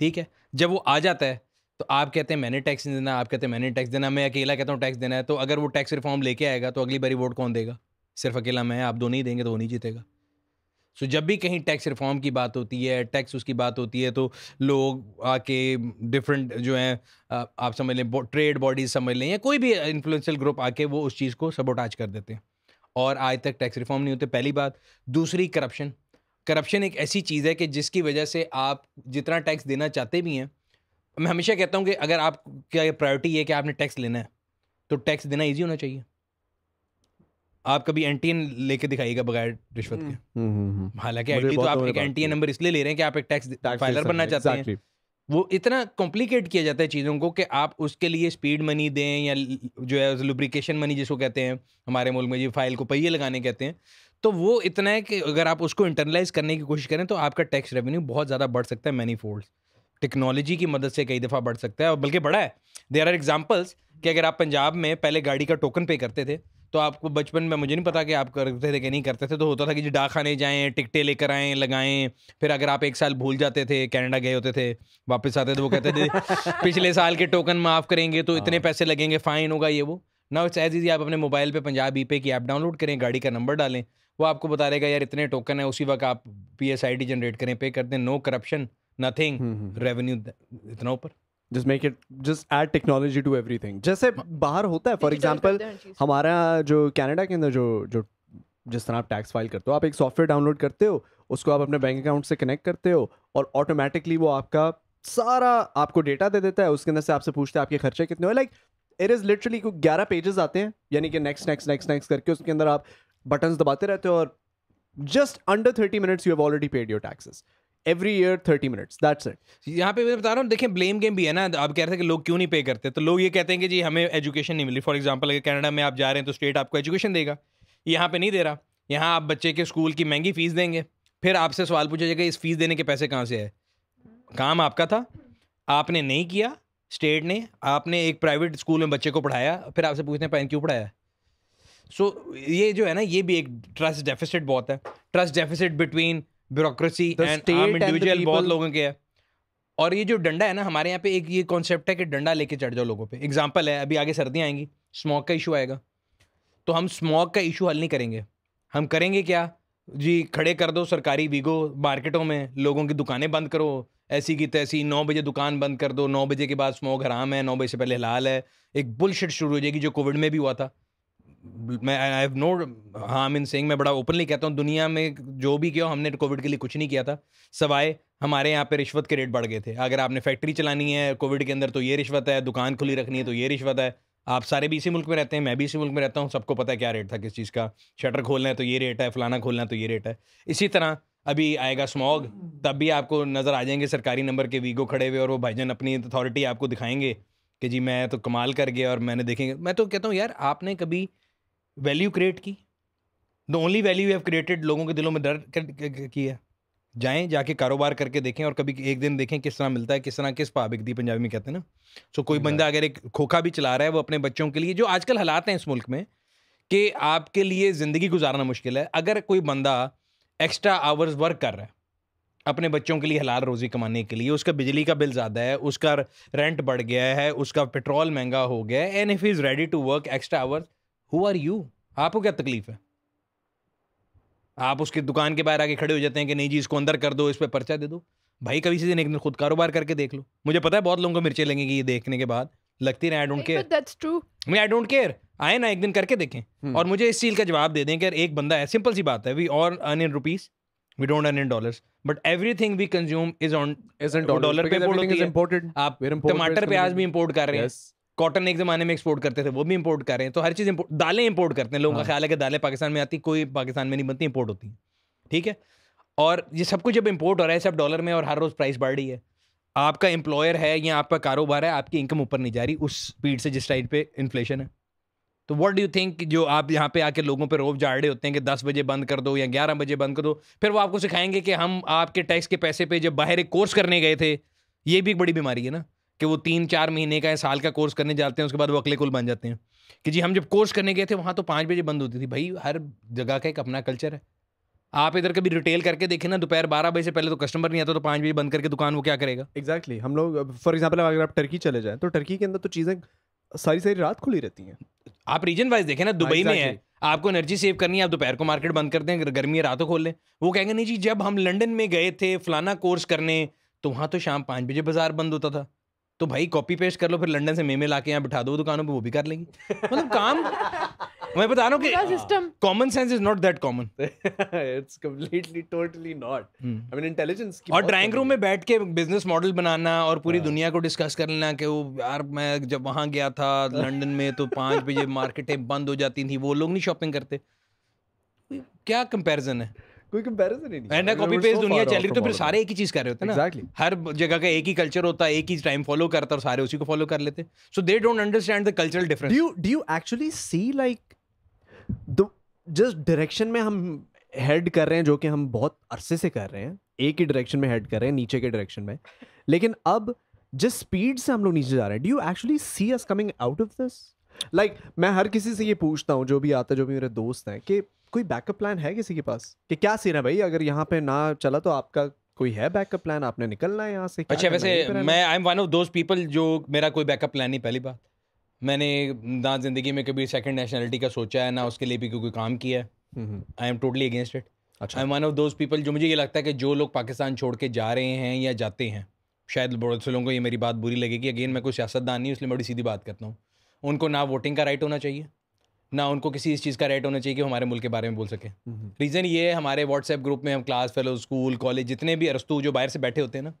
ठीक है? जब वो आ जाता है तो आप कहते हैं, मैंने टैक्स नहीं देना। आप कहते हैं, मैंने टैक्स देना मैं अकेला कहता हूँ, टैक्स देना है। तो अगर वो टैक्स रिफॉर्म लेके आएगा तो अगली बारी वोट कौन देगा? सिर्फ़ अकेला मैं, आप दो नहीं देंगे तो वो नहीं जीतेगा। सो जब भी कहीं टैक्स रिफॉर्म की बात होती है, टैक्स उसकी बात होती है तो लोग आके डिफरेंट जो हैं आप समझ लें, ट्रेड बॉडीज समझ लें, या कोई भी इन्फ्लुएंशियल ग्रुप आके वो उस चीज़ को सबोटाज कर देते हैं। और आज तक टैक्स रिफॉर्म नहीं होते पहली बात। दूसरी करप्शन करप्शन एक ऐसी चीज़ है कि जिसकी वजह से आप जितना टैक्स देना चाहते भी हैं मैं हमेशा कहता हूँ कि अगर आप क्या प्रायोरिटी है कि आपने टैक्स लेना है तो टैक्स देना ईजी होना चाहिए। आप कभी एन टी एन लेके दिखाइएगा बगैर रिश्वत के। हम्म हालाँकि मुझे एनटी तो आप एक बात एनटी की। नंबर इसलिए ले रहे हैं कि आप एक टैक्स फाइलर बनना चाहते हैं. वो इतना कॉम्प्लिकेट किया जाता है चीज़ों को कि आप उसके लिए स्पीड मनी दें या जो है लुब्रिकेशन मनी जिसको कहते हैं, हमारे मुल्क में जी फ़ाइल को पहिए लगाने कहते हैं तो वो इतना है कि अगर आप उसको इंटरनलाइज करने की कोशिश करें तो आपका टैक्स रेवेन्यू बहुत ज़्यादा बढ़ सकता है मैनी फोल्ड टेक्नोलॉजी की मदद से कई दफ़ा बढ़ सकता है और बल्कि बड़ा है। देर आर एग्जाम्पल्स कि अगर आप पंजाब में पहले गाड़ी का टोकन पे करते थे तो आपको बचपन में मुझे नहीं पता कि आप करते थे कि नहीं करते थे तो होता था कि जी डाक खाने जाएँ टिकटें लेकर आएँ लगाएँ फिर अगर आप एक साल भूल जाते थे कनाडा गए होते थे वापस आते थे वो कहते थे पिछले साल के टोकन माफ़ करेंगे तो इतने हाँ। पैसे लगेंगे फ़ाइन होगा ये वो ना इट्स एज इजी आप अपने मोबाइल पे पंजाब ई पे की ऐप डाउनलोड करें गाड़ी का नंबर डालें वो आपको बता देगा यार इतने टोकन है उसी वक्त आप पी जनरेट करें पे कर दें नो करप्शन नथिंग। रेवेन्यू इतना ऊपर just make it just add technology to everything जैसे बाहर होता है फॉर हैं चीज़। हमारा जो कैनेडा के अंदर जो जो जिस तरह आप टैक्स फ़ाइल करते हो आप एक सॉफ्टवेयर डाउनलोड करते हो उसको आप अपने बैंक अकाउंट से कनेक्ट करते हो और ऑटोमेटिकली वो आपका सारा आपको डेटा दे देता है उसके अंदर से आपसे पूछता है आपके खर्चे कितने हो लाइक इट इज़ लिटरली कोई ग्यारह पेजेस आते हैं यानी कि नेक्स्ट नेक्स्ट नेक्स्ट नेक्स्ट करके उसके अंदर आप बटन्स दबाते रहते हो और just under thirty minutes you have already paid your taxes every year thirty minutes that's it यहाँ पे मैं बता रहा हूँ देखिए ब्लेम गेम भी है ना। आप कह रहे थे कि लोग क्यों नहीं पे करते? तो लोग ये कहते हैं कि जी हमें एजुकेशन नहीं मिली। फॉर एग्जांपल अगर कनाडा में आप जा रहे हैं तो स्टेट आपको एजुकेशन देगा। यहाँ पे नहीं दे रहा। यहाँ आप बच्चे के स्कूल की महँगी फ़ीस देंगे। फिर आपसे सवाल पूछा जाएगा इस फ़ीस देने के पैसे कहाँ से है काम आपका था। आपने नहीं किया। स्टेट ने आपने एक प्राइवेट स्कूल में बच्चे को पढ़ाया। फिर आपसे पूछते हैं "पैन क्यों पढ़ाया? सो so, ये जो है ना ये भी एक ट्रस्ट डेफिसिट बहुत है। Trust deficit between bureaucracy and आम इंडिविजुअल बहुत लोगों के है। और ये जो डंडा है ना हमारे यहाँ पे एक ये कॉन्सेप्ट है कि डंडा लेके चढ़ जाओ लोगों पे। एग्ज़ाम्पल है अभी आगे सर्दियाँ आएँगी स्मोक का इशू आएगा। तो हम स्मोक का इशू हल नहीं करेंगे। हम करेंगे क्या? जी खड़े कर दो सरकारी वीगो मार्केटों में लोगों की दुकानें बंद करो। ऐसी की तैसी नौ बजे दुकान बंद कर दो। नौ बजे के बाद स्मोक हराम है नौ बजे से पहले हलाल है। एक बुलशिट शुरू हो जाएगी जो कोविड में भी हुआ था। मैं I have no harm in saying मैं बड़ा ओपनली कहता हूँ, दुनिया में जो भी किया, हमने कोविड के लिए कुछ नहीं किया था। सवाए, हमारे यहाँ पे रिश्वत के रेट बढ़ गए थे। अगर आपने फैक्ट्री चलानी है कोविड के अंदर तो ये रिश्वत है, दुकान खुली रखनी है तो ये रिश्वत है। आप सारे भी इसी मुल्क में रहते हैं, मैं भी इसी मुल्क में रहता हूँ, सबको पता है क्या रेट था किस चीज़ का। शटर खोलना है तो ये रेट है, फलाना खोलना है तो ये रेट है। इसी तरह, अभी आएगा स्मॉग तब भी आपको नज़र आ जाएँगे सरकारी नंबर के वीगो खड़े हुए, और वो भाईजान अपनी अथॉरिटी आपको दिखाएँगे कि जी, मैं तो कमाल कर गया, और मैंने देखेंगे। मैं तो कहता हूँ, यार, आपने कभी वैल्यू क्रिएट की? The only value you have created लोगों के दिलों में कर- क- किया जाएँ जाके कारोबार करके देखें और कभी एक दिन देखें किस तरह मिलता है किस तरह किस पा बिकती पंजाबी में कहते हैं ना। सो so, कोई बंदा अगर एक खोखा भी चला रहा है वो अपने बच्चों के लिए जो आजकल हालात हैं इस मुल्क में कि आपके लिए ज़िंदगी गुजारना मुश्किल है अगर कोई बंदा एक्स्ट्रा आवर्स वर्क कर रहा है अपने बच्चों के लिए हलाल रोज़ी कमाने के लिए उसका बिजली का बिल ज़्यादा है उसका रेंट बढ़ गया है उसका पेट्रोल महँगा हो गया है and if is ready to work extra hours who are you आपको क्या तकलीफ़ है? आप उसकी दुकान के बाहर आके खड़े हो जाते हैं कि नहीं जी इसको अंदर कर दो इस पर पर्चा दे दो। भाई कभी से दिन एक दिन खुद कारोबार करके देख लो। मुझे पता है बहुत लोगों को मिर्चें लगेंगी ये देखने के बाद। लगती रहे I don't care But that's true. मैं आई डोंट केयर आए ना एक दिन करके देखें। हम्म। और मुझे इस चीज़ का जवाब दे दें कि एक बंदा है सिंपल सी बात है we all earn in rupees we don't earn in dollars but everything we consume is on dollars. पे imported. आप टमाटर प्याज भी इंपोर्ट कर रहे हैं। Yes. कॉटन एक जमाने में एक्सपोर्ट करते थे वो भी इम्पोर्ट कर रहे हैं। तो हर चीज़ import- दालें इम्पोर्ट करते हैं। लोगों का हाँ। ख्याल है कि दालें पाकिस्तान में आती कोई पाकिस्तान में नहीं बनती इम्पोर्ट होती हैं। ठीक है? और ये सब कुछ जब इम्पोर्ट हो रहा है सब डॉलर में और हर रोज़ प्राइस बढ़ रही है। आपका एम्प्लॉयर है या आपका कारोबार है आपकी इनकम ऊपर नहीं जा रही उस स्पीड से जिस टाइप पे इन्फ्लेशन है। तो व्हाट डू यू थिंक जो आप यहाँ पे आके लोगों पे रोब झाड़ रहे होते हैं कि दस बजे बंद कर दो या ग्यारह बजे बंद कर दो फिर वो आपको सिखाएँगे कि हम आपके टैक्स के पैसे पे जब बाहर एक कोर्स करने गए थे ये भी एक बड़ी बीमारी है ना? कि वो तीन चार महीने का या साल का कोर्स करने जाते हैं उसके बाद वो अगले कुल बन जाते हैं। कि जी हम जब कोर्स करने गए थे वहाँ तो पाँच बजे बंद होती थी। भाई हर जगह का एक अपना कल्चर है। आप इधर कभी रिटेल करके देखें ना दोपहर बारह बजे से पहले तो कस्टमर नहीं आता तो पाँच बजे बंद करके दुकान वो क्या करेगा? एग्जैक्टली हम लोग फॉर एग्ज़ाम्पल अगर आप टर्की चले जाएँ तो टर्की के अंदर तो चीज़ें सारी सारी रात खुली रहती हैं। आप रीजन वाइज देखें ना दुबई में है। आपको एनर्जी सेव करनी है आप दोपहर को मार्केट बंद कर दें गर्मी है रातों खोल लें। वो कहेंगे नहीं जी जब हम लंदन में गए थे फलाना कोर्स करने तो वहाँ तो शाम पाँच बजे बाज़ार बंद होता था। तो भाई कॉपी पेस्ट कर लो फिर लंदन से मेमे ला के यहाँ बिठा दो दुकानों पे वो भी कर लेंगी। मतलब काम मैं बता रहा हूँ कि system common sense is not that common it's completely totally not I mean intelligence और ड्राइंग रूम में बैठ के बिज़नेस मॉडल बनाना और पूरी हाँ। दुनिया को डिस्कस कर लेना कि वो यार मैं जब वहाँ गया था लंदन में तो पाँच बजे मार्केटें बंद हो जाती थी वो लोग नहीं शॉपिंग करते। क्या कंपेरिजन है? कोई कंपैरिजन ही नहीं। एंड कॉपी पेस्ट दुनिया चल रही तो फिर सारे एक ही चीज़ कर रहे होते हैं ना। एग्जैक्टली हर जगह का एक ही कल्चर होता है एक ही टाइम फॉलो करता और सारे उसी को फॉलो कर लेते so they don't understand the cultural difference you do you actually see like the just direction में हम हेड कर रहे हैं जो कि हम बहुत अरसे से कर रहे हैं एक ही डायरेक्शन में हेड कर रहे हैं नीचे के डायरेक्शन में। लेकिन अब जिस स्पीड से हम लोग नीचे जा रहे हैं do you actually see us coming out of this like like, मैं हर किसी से ये पूछता हूँ जो भी आता है जो भी मेरे दोस्त हैं कि कोई बैकअप प्लान है किसी के पास? कि क्या सीन है भाई? अगर यहाँ पे ना चला तो आपका कोई है बैकअप प्लान आपने निकलना है यहाँ से? अच्छा वैसे मैं I am one of those people जो मेरा कोई बैकअप प्लान नहीं पहली बात। मैंने ना ज़िंदगी में कभी सेकंड नेशनलिटी का सोचा है ना उसके लिए भी कोई काम किया है। I am totally against it अच्छा। I am one of those people जो मुझे ये लगता है कि जो लोग पाकिस्तान छोड़ के जा रहे हैं या जाते हैं शायद बहुत से लोगों को ये मेरी बात बुरी लगेगी। अगेन मैं कोई सियासतदान नहीं इसलिए बड़ी सीधी बात करता हूँ। उनको ना वोटिंग का राइट होना चाहिए ना उनको किसी इस चीज़ का राइट होना चाहिए कि हमारे मुल्क के बारे में बोल सके। रीज़न ये है हमारे व्हाट्सएप ग्रुप में हम क्लास फेलो स्कूल कॉलेज जितने भी अरस्तू जो बाहर से बैठे होते हैं ना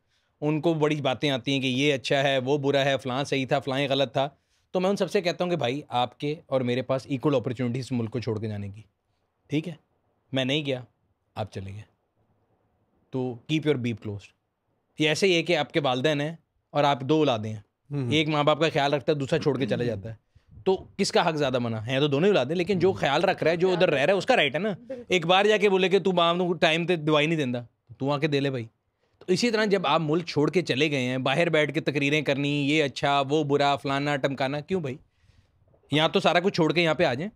उनको बड़ी बातें आती हैं कि ये अच्छा है वो बुरा है फ़लाँ सही था फ़लाँ गलत था। तो मैं उन सबसे कहता हूँ कि भाई आपके और मेरे पास इक्वल अपॉर्चुनिटी इस मुल्क को छोड़ के जाने की। ठीक है? मैं नहीं गया आप चले गए। तो कीप योर बीप क्लोज ये ऐसे ही है कि आपके वालदेन हैं और आप दो औलादे हैं। एक माँ बाप का ख्याल रखता है दूसरा छोड़ के चला जाता है। तो किसका हक ज़्यादा मना? है तो दोनों ही औलादे लेकिन जो ख्याल रख रहा है जो उधर रह रहा है उसका राइट है ना। एक बार जाके बोले कि तू माम टाइम पे दवाई नहीं देता तू आके दे ले भाई। तो इसी तरह जब आप मुल्क छोड़ के चले गए हैं बाहर बैठ के तकरीरें करनी ये अच्छा वो बुरा फलाना टमकाना क्यों भाई? यहाँ तो सारा कुछ छोड़ के यहाँ पे आ जाएँ।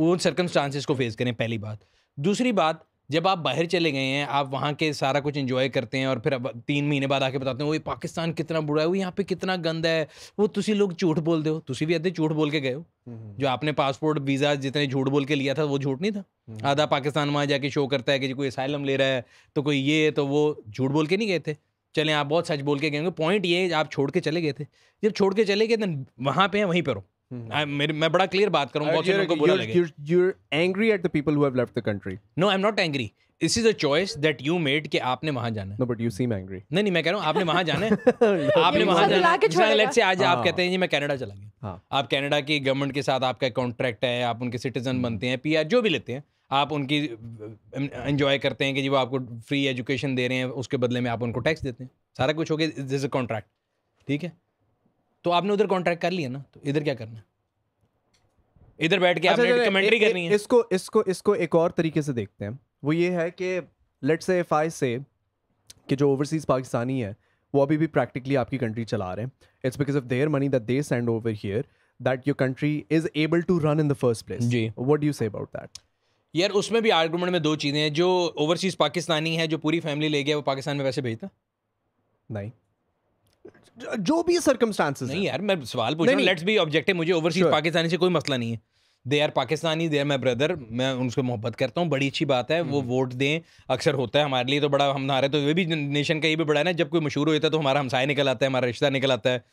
वो सर्कमस्टांसिस को फेस करें पहली बात। दूसरी बात जब आप बाहर चले गए हैं आप वहाँ के सारा कुछ एंजॉय करते हैं और फिर अब तीन महीने बाद आके बताते हैं वो ये पाकिस्तान कितना बुरा है वो यहाँ पे कितना गंदा है। वो तुसी लोग झूठ बोलते हो। तुसी भी अद्धे झूठ बोल के गए हो। जो आपने पासपोर्ट वीज़ा जितने झूठ बोल के लिया था वो झूठ नहीं था। आधा पाकिस्तान वहाँ जाके शो करता है कि जी कोई असाइलम ले रहा है तो कोई ये है तो वो झूठ बोल के नहीं गए थे। चलें आप बहुत सच बोल के गए होंगे। पॉइंट ये आप छोड़ के चले गए थे। जब छोड़ के चले गए तो वहाँ पे हैं वहीं पर हो मेरे मैं बड़ा क्लियर बात करूँ बहुत से लोगों को बुरा you're, लगे। you're, you're angry at the people who have left the country. No I am not angry this is a choice that you made कि आपने वहाँ जाना है। No, but you seem angry. नहीं नहीं मैं कह रहा हूँ आपने वहाँ जाना है। आपने वहाँ जाना के है। लेट्स से आज आप हाँ। कहते हैं जी मैं कनाडा चला गया। हाँ। आप कनाडा की गवर्नमेंट के साथ आपका कॉन्ट्रैक्ट है आप उनके सिटीजन बनते हैं पीआर जो भी लेते हैं आप उनकी एंजॉय करते हैं कि जी वो आपको फ्री एजुकेशन दे रहे हैं उसके बदले में आप उनको टैक्स देते हैं। सारा कुछ हो गया दिस अ कॉन्ट्रैक्ट ठीक है? तो आपने उधर कॉन्ट्रैक्ट कर लिया ना? तो इधर क्या करना है? इधर बैठ के अच्छा, आपने कमेंट्री इ- इ- करनी है। इसको इसको इसको एक और तरीके से देखते हैं। वो ये है कि लेट्स से इफ़ आई से कि जो ओवरसीज पाकिस्तानी है वो अभी भी प्रैक्टिकली आपकी कंट्री चला रहे हैं। It's because of their money that they send over here that your country is able to run in the first place ji. What do you say about that यार उसमें भी आर्गूमेंट में दो चीज़ें हैं। जो ओवरसीज पाकिस्तानी है जो पूरी फैमिली ले गया वो पाकिस्तान में वैसे भेजता नहीं। ज- भी सर्कमस्टांसेस नहीं यार मैं सवाल पूछ रहा हूँ लेट्स बी ऑब्जेक्टिव मुझे ओवरसीज Sure. पाकिस्तानी से कोई मसला नहीं है। They are Pakistani they are my brother मैं उनसे मोहब्बत करता हूँ बड़ी अच्छी बात है वो वोट दें अक्सर होता है हमारे लिए तो बड़ा हमारे तो ये भी नेशन का ये भी बड़ा है ना जब कोई मशहूर हो जाता है तो हमारा हमसाय निकल आता है हमारा रिश्ता निकल आता है।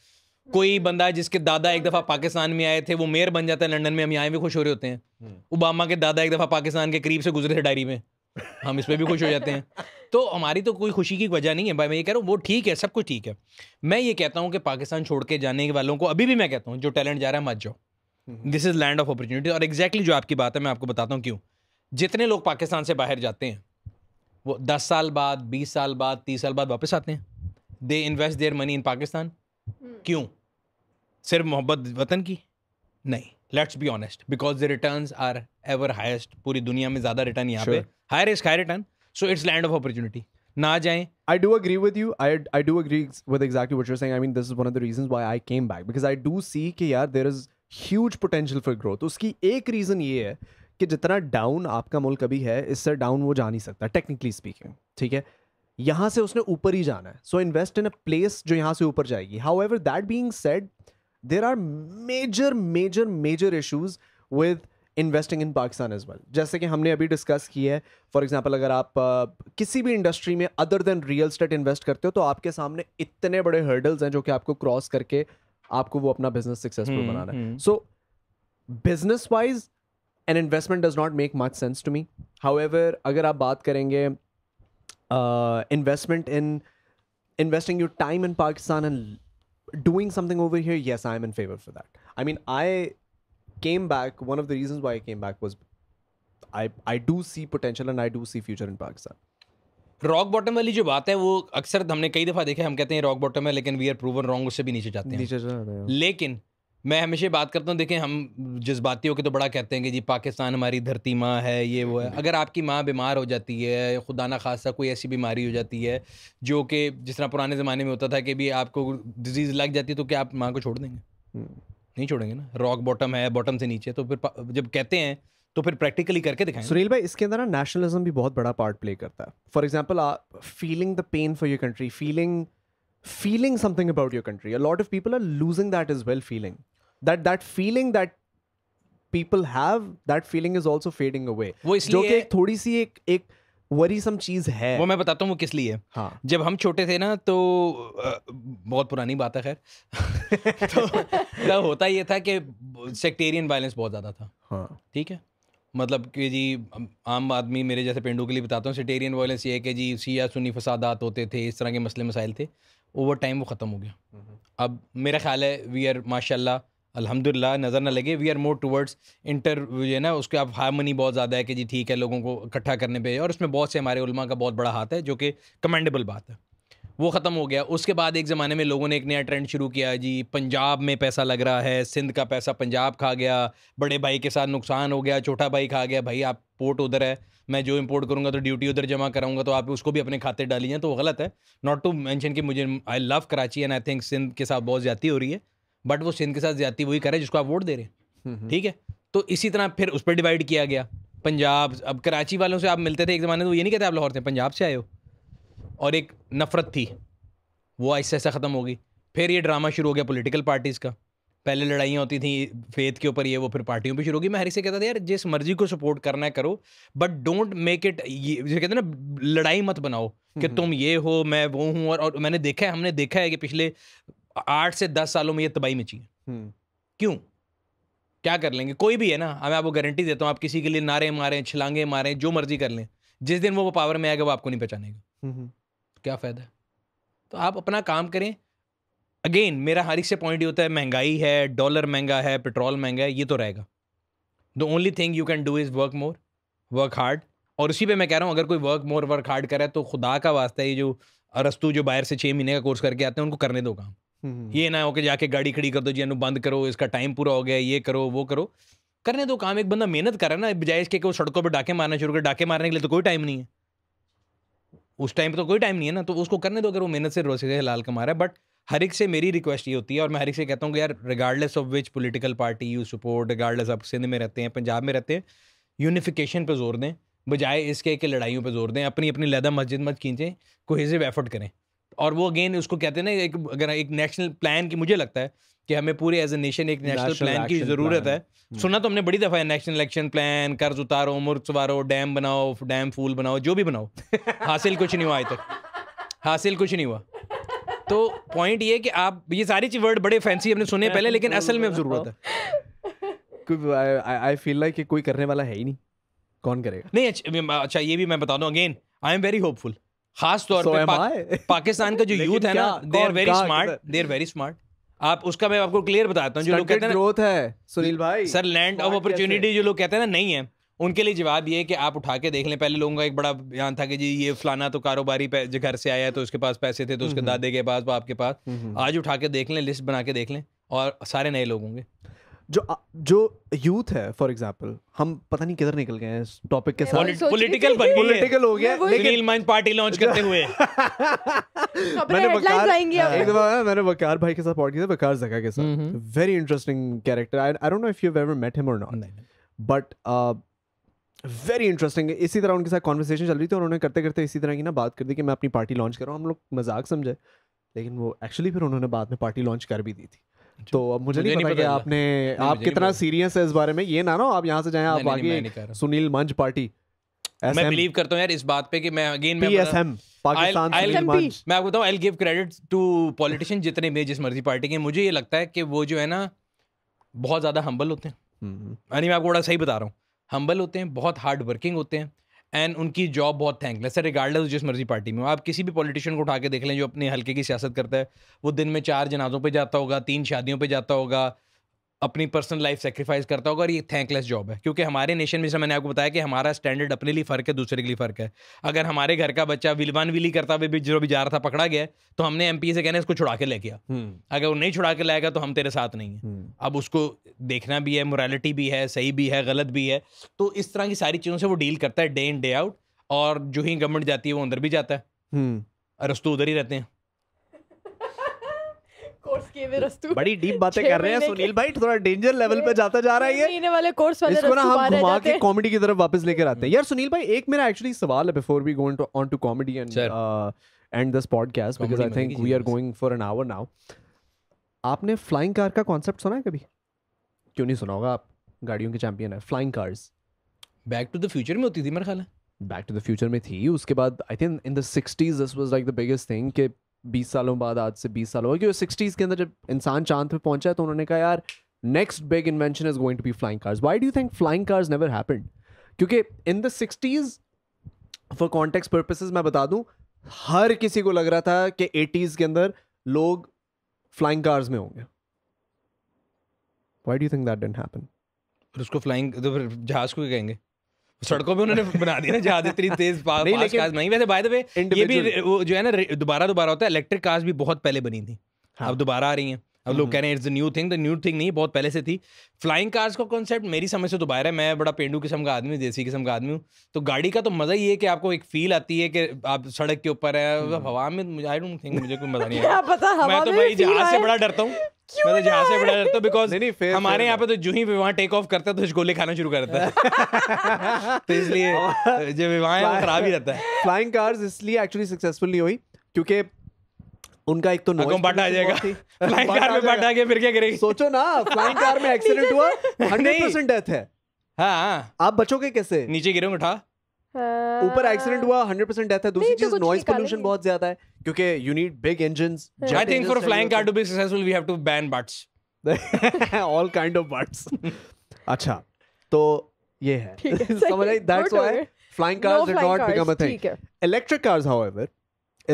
कोई बंदा जिसके दादा एक दफ़ा पाकिस्तान में आए थे वो मेयर बन जाता है लंदन में हम यहाँ भी खुश हो रहे होते हैं। ओबामा के दादा एक दफ़ा पाकिस्तान के करीब से गुजरे थे डायरी में हम इसमें भी खुश हो जाते हैं। तो हमारी तो कोई खुशी की वजह नहीं है भाई मैं ये कह रहा हूँ वो ठीक है सब कुछ ठीक है। मैं ये कहता हूँ कि पाकिस्तान छोड़ के जाने वालों को अभी भी मैं कहता हूँ जो टैलेंट जा रहा है मत जाओ। This is land of opportunity और एग्जैक्टली जो आपकी बात है मैं आपको बताता हूँ क्यों। जितने लोग पाकिस्तान से बाहर जाते हैं वो दस साल बाद बीस साल बाद तीस साल बाद वापस आते हैं। They invest their money in Pakistan. क्यों? सिर्फ़ मोहब्बत वतन की? नहीं। Let's be honest because the returns are ever highest पूरी दुनिया में ज़्यादा रिटर्न यहाँ पे. High risk high return so it's land of opportunity ना जाए। I do agree with you I I do agree with exactly what you are I mean this is one of the reasons why I came back because I do see कि यार there is huge potential for growth उसकी एक reason ये है कि जितना down आपका मुल्क अभी है, इससे डाउन वो जा नहीं सकता टेक्निकली स्पीकिंग ठीक है? यहाँ से उसने ऊपर ही जाना है। So invest in a place जो यहाँ से ऊपर जाएगी। However that being said there are major major major issues with investing in Pakistan as well जैसे कि हमने अभी डिस्कस की है फॉर एग्ज़ाम्पल अगर आप uh, किसी भी इंडस्ट्री में other than real estate invest करते हो तो आपके सामने इतने बड़े हर्डल्स हैं जो कि आपको क्रॉस करके आपको वो अपना बिज़नेस सक्सेसफुल हम्म, बनाना है। So business wise an investment does not make much sense to me however अगर आप बात करेंगे investment in investing investing your time in Pakistan and doing something over here, yes, I'm in favor for that. I mean, I came back. One of the reasons why I came back was I I do see potential and I do see future in Pakistan. Rock bottom वाली जो बात है वो अक्सर हमने कई दफ़ा देखा है हम कहते हैं रॉक बॉटम है लेकिन वी आर प्रूवन रॉन्ग उससे भी नीचे जाते हैं नीचे चला रहे हैं। लेकिन मैं हमेशा बात करता हूँ देखें हम जज्बाती के तो बड़ा कहते हैं कि जी पाकिस्तान हमारी धरती माँ है ये वो है अगर आपकी माँ बीमार हो जाती है खुदा ना खासा कोई ऐसी बीमारी हो जाती है जो कि जिस तरह पुराने ज़माने में होता था कि भी आपको डिज़ीज़ लग जाती है तो क्या आप माँ को छोड़ देंगे हम्म। नहीं छोड़ेंगे ना। रॉक बॉटम है बॉटम से नीचे तो फिर जब कहते हैं तो फिर प्रैक्टिकली करके दिखाएँ सुनील भाई इसके अंदर ना नेशनलिज्म भी बहुत बड़ा पार्ट प्ले करता है। For example feeling the pain for your country feeling feeling something about your country a lot of people are losing that is well feeling that that feeling that people have that feeling is also fading away. वो जो कि थोड़ी सी एक एक worrisome चीज़ है। वो मैं बताता हूँ वो किस लिए। हाँ। जब हम छोटे थे ना तो अ, बहुत पुरानी बात है खैर। तो तो होता ये था कि सेक्टेरियन वायलेंस बहुत ज़्यादा था। हाँ। ठीक है? मतलब कि जी आम आदमी मेरे जैसे पेंडू के लिए बताता हूँ सेक्टेरियन वायलेंस ये है कि जी सिया सुन्नी फसादात होते थे इस तरह के मसले मसाइल थे। ओवर टाइम वो ख़त्म हो गया। अब मेरा ख्याल है वी आर माशाल्लाह अल्हम्दुलिल्लाह, नज़र ना लगे। We are more towards inter ये ना, उसके अब हारमनी बहुत ज़्यादा है कि जी ठीक है, लोगों को इकट्ठा करने पे। और उसमें बहुत से हमारे उलमा का बहुत बड़ा हाथ है, जो कि कमेंडेबल बात है। वो ख़त्म हो गया। उसके बाद एक ज़माने में लोगों ने एक नया ट्रेंड शुरू किया जी। पंजाब में पैसा लग रहा है, सिंध का पैसा पंजाब खा गया। बड़े भाई के साथ नुकसान हो गया, छोटा भाई खा गया। भाई, आप पोर्ट उधर है, मैं जो इंपोर्ट करूँगा तो ड्यूटी उधर जमा कराऊँगा तो आप उसको भी अपने खाते डालिए तो गलत है। नॉट टू मैंशन कि मुझे I love Karachi and I think Sindh के साथ बहुत ज़्यादा हो रही है। बट वो सिंध के साथ ज़्यादा वही करे जिसको आप वोट दे रहे हैं। ठीक है? तो इसी तरह फिर उस पर डिवाइड किया गया। पंजाब अब कराची वालों से आप मिलते थे एक ज़माने में तो ये नहीं कहते आप लाहौर से पंजाब से आए हो। और एक नफ़रत थी। वो ऐसे ऐसा ख़त्म हो गई। फिर ये ड्रामा शुरू हो गया पॉलिटिकल पार्टीज़ का। पहले लड़ाइयाँ होती थी फेथ के ऊपर ये वो फिर पार्टियों पर शुरू होगी मैं हरी से कहता था यार जिस मर्ज़ी को सपोर्ट करना है करो। बट डोंट मेक इट ये जो कहते हैं ना लड़ाई मत बनाओ कि तुम ये हो मैं वो हूँ। और, और मैंने देखा है हमने देखा है कि पिछले आठ से दस सालों में ये तबाही मची है। हम्म, क्यों? क्या कर लेंगे? कोई भी है ना मैं आपको गारंटी देता हूँ आप किसी के लिए नारे मारें छलांगे मारें जो मर्ज़ी कर लें जिस दिन वो पावर में आएगा वो आपको नहीं पहचानेगा। हम्म, क्या फ़ायदा है? तो आप अपना काम करें। अगेन मेरा हर एक से पॉइंट ये होता है महँगाई है डॉलर महँगा है पेट्रोल महँगा है ये तो रहेगा। The only thing you can do is work more work hard और उसी पे मैं कह रहा हूँ अगर कोई वर्क मोर वर्क हार्ड करे तो खुदा का वास्ता ये जो अरस्तु जो बाहर से छः महीने का कोर्स करके आते हैं उनको करने दो काम। हम्म, ये ना हो कि जाके गाड़ी खड़ी कर दो, जी बंद करो, इसका टाइम पूरा हो गया, ये करो, वो करो। करने दो काम, एक बंदा मेहनत करे ना, बजाय इसके वो सड़कों पर डाके मारना शुरू कर, डाके मारने के लिए तो कोई टाइम नहीं है। उस टाइम पे तो कोई टाइम नहीं है ना तो उसको करने दो, अगर वो मेहनत से रोसे से हलाल कमा रहा है बट हर एक से मेरी रिक्वेस्ट ये होती है, और मैं हर एक से कहता हूँ कि यार regardless of which political party you support regardless आप सिंध में रहते हैं, पंजाब में रहते हैं यूनिफिकेशन पर ज़ोर दें, बजाय इसके कि लड़ाइयों पर ज़ोर दें अपनी अपनी लहदा मस्जिद मत खींचें कोहेसिव एफर्ट करें। और वो अगेन उसको कहते हैं ना एक अगर एक नेशनल प्लान की मुझे लगता है कि हमें पूरे एज ए नेशन एक नेशनल प्लान की ज़रूरत है। सुना तो हमने बड़ी दफ़ा है नेशनल इलेक्शन प्लान कर्ज उतारो मुर्ग सवारो डैम बनाओ डैम फूल बनाओ जो भी बनाओ। हासिल कुछ नहीं हुआ आज तक। हासिल कुछ नहीं हुआ। तो पॉइंट ये कि आप ये सारी चीज़ वर्ड बड़े फैंसी हमने सुने पहले लेकिन असल में ज़रूरत है। आई फील लाइक कोई करने वाला है ही नहीं। कौन करेगा? नहीं अच्छा ये भी मैं बता दूँ again I am very hopeful खास तौर So पे पा, पाकिस्तान का जो यूथ है ना they are very smart they are very smart आप उसका मैं आपको क्लियर बताता हूँ जो लोग कहते हैं ना है सुनील भाई। सर लैंड ऑफ़ अपॉर्चुनिटी जो लोग कहते हैं ना नहीं है। उनके लिए जवाब ये है कि आप उठा के देख लें पहले लोगों का एक बड़ा बयान था कि जी ये फलाना तो कारोबारी जो घर से आया है तो उसके पास पैसे थे तो उसके दादे के पास बाप के पास। आज उठा के देख लें लिस्ट बना के देख लें और सारे नए लोग होंगे। जो जो यूथ है फॉर एग्ज़ाम्पल हम पता नहीं किधर निकल गए हैं इस टॉपिक के साथ। पॉलिटिकल बन पॉलिटिकल हो गया। मैं वही- सुनील मंच पार्टी लॉन्च करते हुए। मैंने वकार एक दफ़ा मैंने वकार भाई के साथ पॉडकास्ट किया वकार जका के साथ। Very interesting character I I don't know if you ever met him और नॉट बट वेरी इंटरेस्टिंग इसी तरह उनके साथ कॉन्वर्सेशन चल रही थी और उन्होंने करते करते इसी तरह की ना बात कर दी कि मैं अपनी पार्टी लॉन्च कर रहा हूँ हम लोग मज़ाक समझे। लेकिन वो एक्चुअली फिर उन्होंने बाद में पार्टी लॉन्च कर भी दी थी। तो अब मुझे मुझे नहीं नहीं पता कि आपने आप कितना सीरियस है इस बारे में? ये ना ना आप यहाँ से जाएँ आप आगे। सुनील मंच पार्टी। मैं बिलीव करता हूँ यार इस बात पे कि मैं अगेन मैं पीएसएम पाकिस्तान सुनील मंच। मैं आपको बताऊँ I give credit to politician जितने भी जिस मर्ज़ी पार्टी के। मुझे ये लगता है कि वो जो है ना बहुत ज़्यादा हम्बल होते हैं। हम्म, यानी मैं आपको बड़ा सही बता रहा हूँ। हम्बल होते हैं बहुत हार्ड वर्किंग होते हैं। एंड उनकी जॉब बहुत थैंकलेस है रिगार्डलेस जिस मर्ज़ी पार्टी में आप किसी भी पॉलिटिशियन को उठा के देख लें जो अपने हल्के की सियासत करता है, वो दिन में चार जनाजों पर जाता होगा, तीन शादियों पर जाता होगा अपनी पर्सनल लाइफ सेक्रीफाइस करता होगा और ये थैंकलेस जॉब है। क्योंकि हमारे नेशन में जैसे मैंने आपको बताया कि हमारा स्टैंडर्ड अपने लिए फ़र्क है दूसरे के लिए फ़र्क है। अगर हमारे घर का बच्चा विलवान विली करता हुआ भी जो भी जा रहा था पकड़ा गया तो हमने एम से कहना इसको छुड़ा के लेके आ हम्म, अगर वो नहीं छुड़ा के लाएगा तो हम तेरे साथ नहीं है। हम्म, अब उसको देखना भी है मोरालिटी भी है सही भी है गलत भी है तो इस तरह की सारी चीज़ों से वो डील करता है डे इन डे आउट और जो ही गवर्नमेंट जाती है वो अंदर भी जाता है। हम्म। अरस्तु उधर ही रहते हैं। कोर्स किए हुए रस्तू बड़ी डीप बातें कर रहे हैं सुनील भाई थोड़ा डेंजर लेवल पे जाता जा रहा है ये। महीने वाले कोर्स वाले इसको ना हम घुमा के कॉमेडी की तरफ़ वापस लेकर आते हैं। यार सुनील भाई एक मेरा एक्चुअली सवाल है before we go on to comedy and and this podcast because I think we are going for an hour now आपने फ्लाइंग कार का कॉन्सेप्ट सुना है कभी? क्यों नहीं सुना होगा आप? गाड़ियों के चैंपियन है flying cars back to the future में होती थी मेरा ख्याल है। बैक टू द फ्यूचर में थी उसके बाद I think in the sixties this was like the biggest thing कि 20 सालों बाद, आज से 20 सालों क्योंकि सिक्सटीज़ के अंदर जब इंसान चाँद पे पहुँचा है तो उन्होंने कहा, यार next big invention is going to be flying cars why do think flying cars never happened क्योंकि in the sixties for context purposes मैं बता दूँ, हर किसी को लग रहा था कि एटीज़ के अंदर लोग फ्लाइंग कार्स में होंगे। Why do think that didn't happen उसको फ्लाइंग तो फिर जहाज़ को कहेंगे? सड़कों पे उन्होंने बना दिया ना जहाज़ इतनी तेज पा, नहीं, पास लेकिन कार्स नहीं। वैसे बाय द वे ये भी वो जो है ना दोबारा दोबारा होता है इलेक्ट्रिक कार्स भी बहुत पहले बनी थी। हाँ। अब दोबारा आ रही हैं। अब लोग हम्म। कह रहे हैं it's new thing the new thing नहीं बहुत पहले से थी। फ्लाइंग कार्स का कॉन्सेप्ट मेरी समझ से तो बाहर है। मैं बड़ा पेंडू किस्म का आदमी हूँ, देसी किस्म का आदमी हूँ। तो गाड़ी का तो मज़ा ही है कि आपको एक फील आती है कि आप सड़क के ऊपर है। हम्म। अब हवा में मुझे आई डोंट थिंक मुझे कोई मज़ा नहीं क्या है मैं तो भाई जहाज़ से बड़ा डरता हूँ। मैं तो जहाज़ से बड़ा डरता हूँ बिकॉज़ हमारे यहाँ पे तो जो ही विमान टेक ऑफ़ करता है तो गोले खाना शुरू करता है। तो इसलिए जो विमान है खराब ही रहता है। फ्लाइंग कार्स इसलिए एक्चुअली सक्सेसफुल नहीं हुई क्योंकि उनका एक तो noise अगम बट आ pollution जाएगा। फ्लाइंग कार में बट। गया फिर क्या करेगी? सोचो ना फ्लाइंग कार में एक्सीडेंट हुआ हंड्रेड नहीं। परसेंट डेथ है। हाँ हाँ। आप बचोगे कैसे? नीचे गिरोगे उठा। हाँ। ऊपर एक्सीडेंट हुआ हंड्रेड परसेंट डेथ है। दूसरी चीज़ नॉइज़ पोल्यूशन बहुत ज़्यादा है क्योंकि you need big engines I think for flying car to be successful we have to ban buts all kind of buts अच्छा तो ये है। ठीक है, समझ आई दैट्स व्हाई गए। flying No cars did flying not cars, become a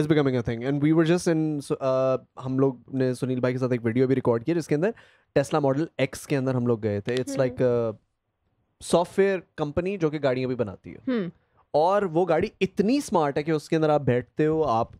becoming a thing. And we were just in uh, हम लोग ने सुनील भाई के साथ एक वीडियो भी रिकॉर्ड किया जिसके अंदर टेस्ला मॉडल एक्स के अंदर हम लोग गए थे। इट्स। लाइक सॉफ्टवेयर कंपनी जो कि गाड़ियाँ भी बनाती है। हम्म। और वो गाड़ी इतनी स्मार्ट है कि उसके अंदर आप बैठते हो आप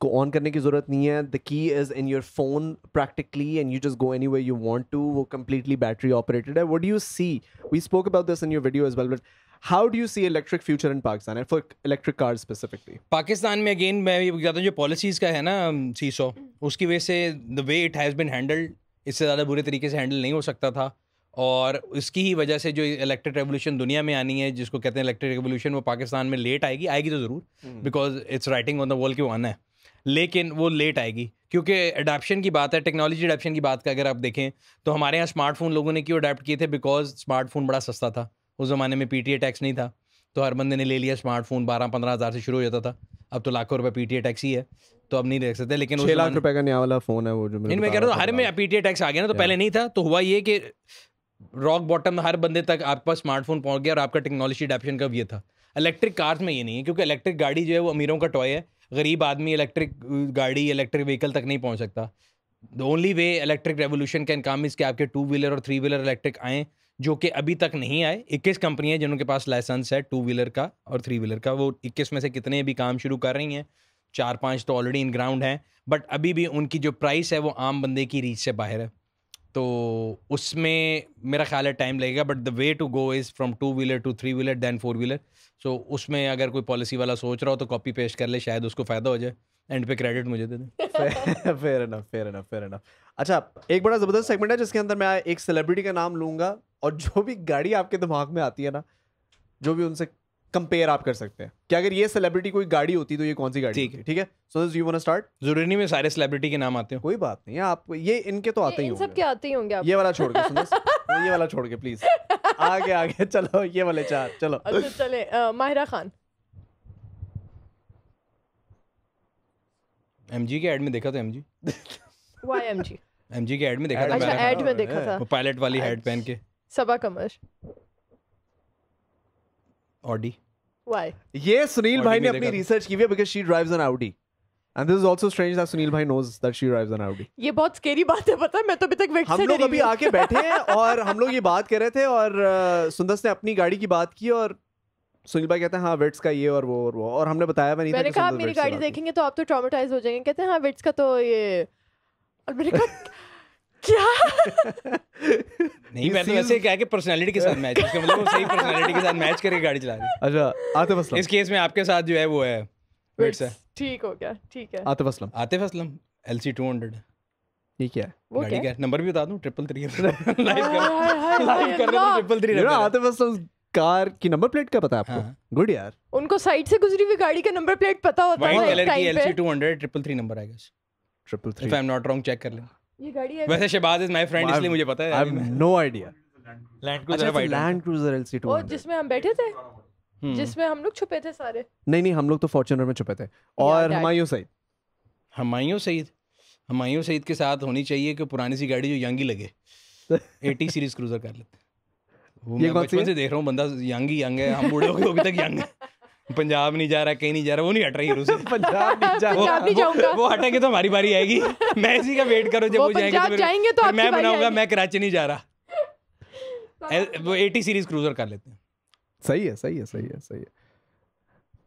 को ऑन करने की ज़रूरत नहीं है। The key is in your phone practically and you just go any way you want to वो कंप्लीटली बैटरी ऑपरेटेड है। What do you see we spoke about this in your video as well but how do you see electric future in Pakistan and for electric cars specifically Pakistan में again मैं ये कहता हूँ जो policies का है ना सी सौ उसकी वजह से the way it has been handled इससे ज़्यादा बुरे तरीके से हैंडल नहीं हो सकता था। और इसकी ही वजह से जो इलेक्ट्रिक रेवोल्यूशन दुनिया में आनी है जिसको कहते हैं इलेक्ट्रिक रेवोल्यूशन वो पाकिस्तान में लेट आएगी। आएगी तो ज़रूर because it's writing on the wall कि वो आना है। लेकिन वो लेट आएगी क्योंकि अडाप्शन की बात है टेक्नोलॉजी अडाप्शन की बात का अगर आप देखें तो हमारे यहाँ स्मार्टफ़ोन लोगों ने क्यों अडाप्ट किए थे? बिकॉज़ स्मार्टफ़ोन बड़ा सस्ता था। उस ज़माने में पीटीए टैक्स नहीं था तो हर बंदे ने ले लिया स्मार्टफ़ोन बारह पंद्रह हज़ार से शुरू हो जाता था। अब तो लाखों रुपए पीटीए टैक्स ही है तो अब नहीं रख सकते लेकिन छह लाख रुपए का नया वाला फ़ोन है वो जो मैं कह रहा हूँ हर में पीटीए टैक्स आ गया ना तो पहले नहीं था तो हुआ ये कि रॉक बॉटम हर बंदे तक आपके पास स्मार्टफ़ोन पहुँच गया और आपका टेक्नोलॉजी अडेप्शन का ये था। इलेक्ट्रिक कार्स में ये नहीं है क्योंकि इलेक्ट्रिक गाड़ी जो है वो अमीरों का टॉय है गरीब आदमी इलेक्ट्रिक गाड़ी इलेक्ट्रिक व्हीकल तक नहीं पहुँच सकता। The only way electric revolution can come इस कि आपके टू व्हीलर और थ्री व्हीलर इलेक्ट्रिक आए जो कि अभी तक नहीं आए। इक्कीस कंपनियाँ जिनके पास लाइसेंस है टू व्हीलर का और थ्री व्हीलर का। वो इक्कीस में से कितने भी काम शुरू कर रही हैं? चार पाँच तो ऑलरेडी इन ग्राउंड हैं बट अभी भी उनकी जो प्राइस है वो आम बंदे की रीच से बाहर है। तो उसमें मेरा ख्याल है टाइम लगेगा but the way to go is from two wheeler to three wheeler then four wheeler so उसमें अगर कोई पॉलिसी वाला सोच रहा हो तो कॉपी पेस्ट कर ले, शायद उसको फ़ायदा हो जाए। एंड पे क्रेडिट मुझे दे दे। Fair enough fair enough fair enough अच्छा एक बड़ा ज़बरदस्त सेगमेंट है जिसके अंदर मैं एक सेलिब्रिटी का नाम लूँगा और जो भी गाड़ी आपके दिमाग में आती है ना जो भी उनसे कंपेयर आप कर सकते हैं। कि अगर ये सेलिब्रिटी कोई गाड़ी होती तो ये कौन सी गाड़ी ठीक होती ठीक है? सो यू वांट स्टार्ट ज़रूरी नहीं मैं सारे सेलिब्रिटी के नाम आते हैं। कोई बात नहीं है आप ये इनके तो आते ही इन सब के होंगे आते ही होंगे आप। ये वाला छोड़ के सुनो ये वाला छोड़ के प्लीज़ आगे आगे चलो ये वाले चार चलो। अच्छा चले Mahira Khan. M K ad में देखा था M G Y M G M K ad में देखा था अच्छा एड में देखा था। वो पायलट वाली हेड पहन के। सबा कमर। ऑडी वाई ये सुनील भाई ने अपनी रिसर्च की हुई है because she drives an Audi and this is also strange that Sunil भाई knows that she drives an Audi ये बहुत स्केरी बात है पता है? मैं तो अभी तक वेट हम लोग अभी। आके बैठे हैं और हम लोग ये बात कर रहे थे और सुंदस ने अपनी गाड़ी की बात की और सुनील भाई कहते हैं हाँ वेट्स का ये और वो और वो। और हमने बताया भी नहीं था मैंने कहा मेरी गाड़ी देखेंगे तो आप तो ट्रॉमेटाइज हो जाएँगे। कहते हैं हाँ विट्स का तो ये और मैंने कहा क्या? नहीं मैं तो वैसे क्या है कि पर्सनालिटी के साथ मैच इसका मतलब वो सही पर्सनालिटी के साथ मैच करके गाड़ी चला रही अच्छा आतिफ असलम। इस केस में आपके साथ जो है वो है वेट्स है। ठीक हो गया ठीक है। Atif Aslam. Atif Aslam L C two hundred ये क्या है? वो क्या नंबर भी बता दूँ ट्रिपल थ्री लाइव कर लाइव कर triple three Atif Aslam car की नंबर प्लेट का पता है आपको? हाँ। गुड यार। उनको साइड से गुजरी हुई गाड़ी का नंबर प्लेट पता होता वाइट है कलर की टाइम एल सी पे two hundred triple three number आएगा triple if I am not wrong check कर लें ये गाड़ी है। वैसे शहबाज इज़ माय फ्रेंड इसलिए मुझे पता है I have no idea land cruiser white land cruiser LC 200 ओ जिसमें हम बैठे थे? हम्म, जिसमें हम लोग छुपे थे सारे। नहीं नहीं हम लोग तो फॉर्च्यूनर में छुपे थे। और. हमायूं सही हमायूं सईद। हमायूं सईद के साथ होनी चाहिए कि पुरानी सी गाड़ी जो यंग ही लगे। 80 सीरीज़ क्रूजर कर लेते। वो ये मैं कौन सी बचपन से देख रहा हूँ बंदा यंग ही यंग है हम बूढ़े हो गए अभी तक यंग है। पंजाब नहीं जा रहा कहीं नहीं जा रहा वो नहीं हट रही हीरो से। पंजाब नहीं जा वो, पंजाब नहीं जाऊँगा। वो, वो हटेंगे तो हमारी बारी आएगी। मैं इसी का वेट करो जब वो वो जाएँगे तो जाएँगे तो मैं बनाऊँगा मैं कराची नहीं जा रहा। वो 80 सीरीज़ क्रूजर कर लेते हैं। सही है सही है सही है सही है।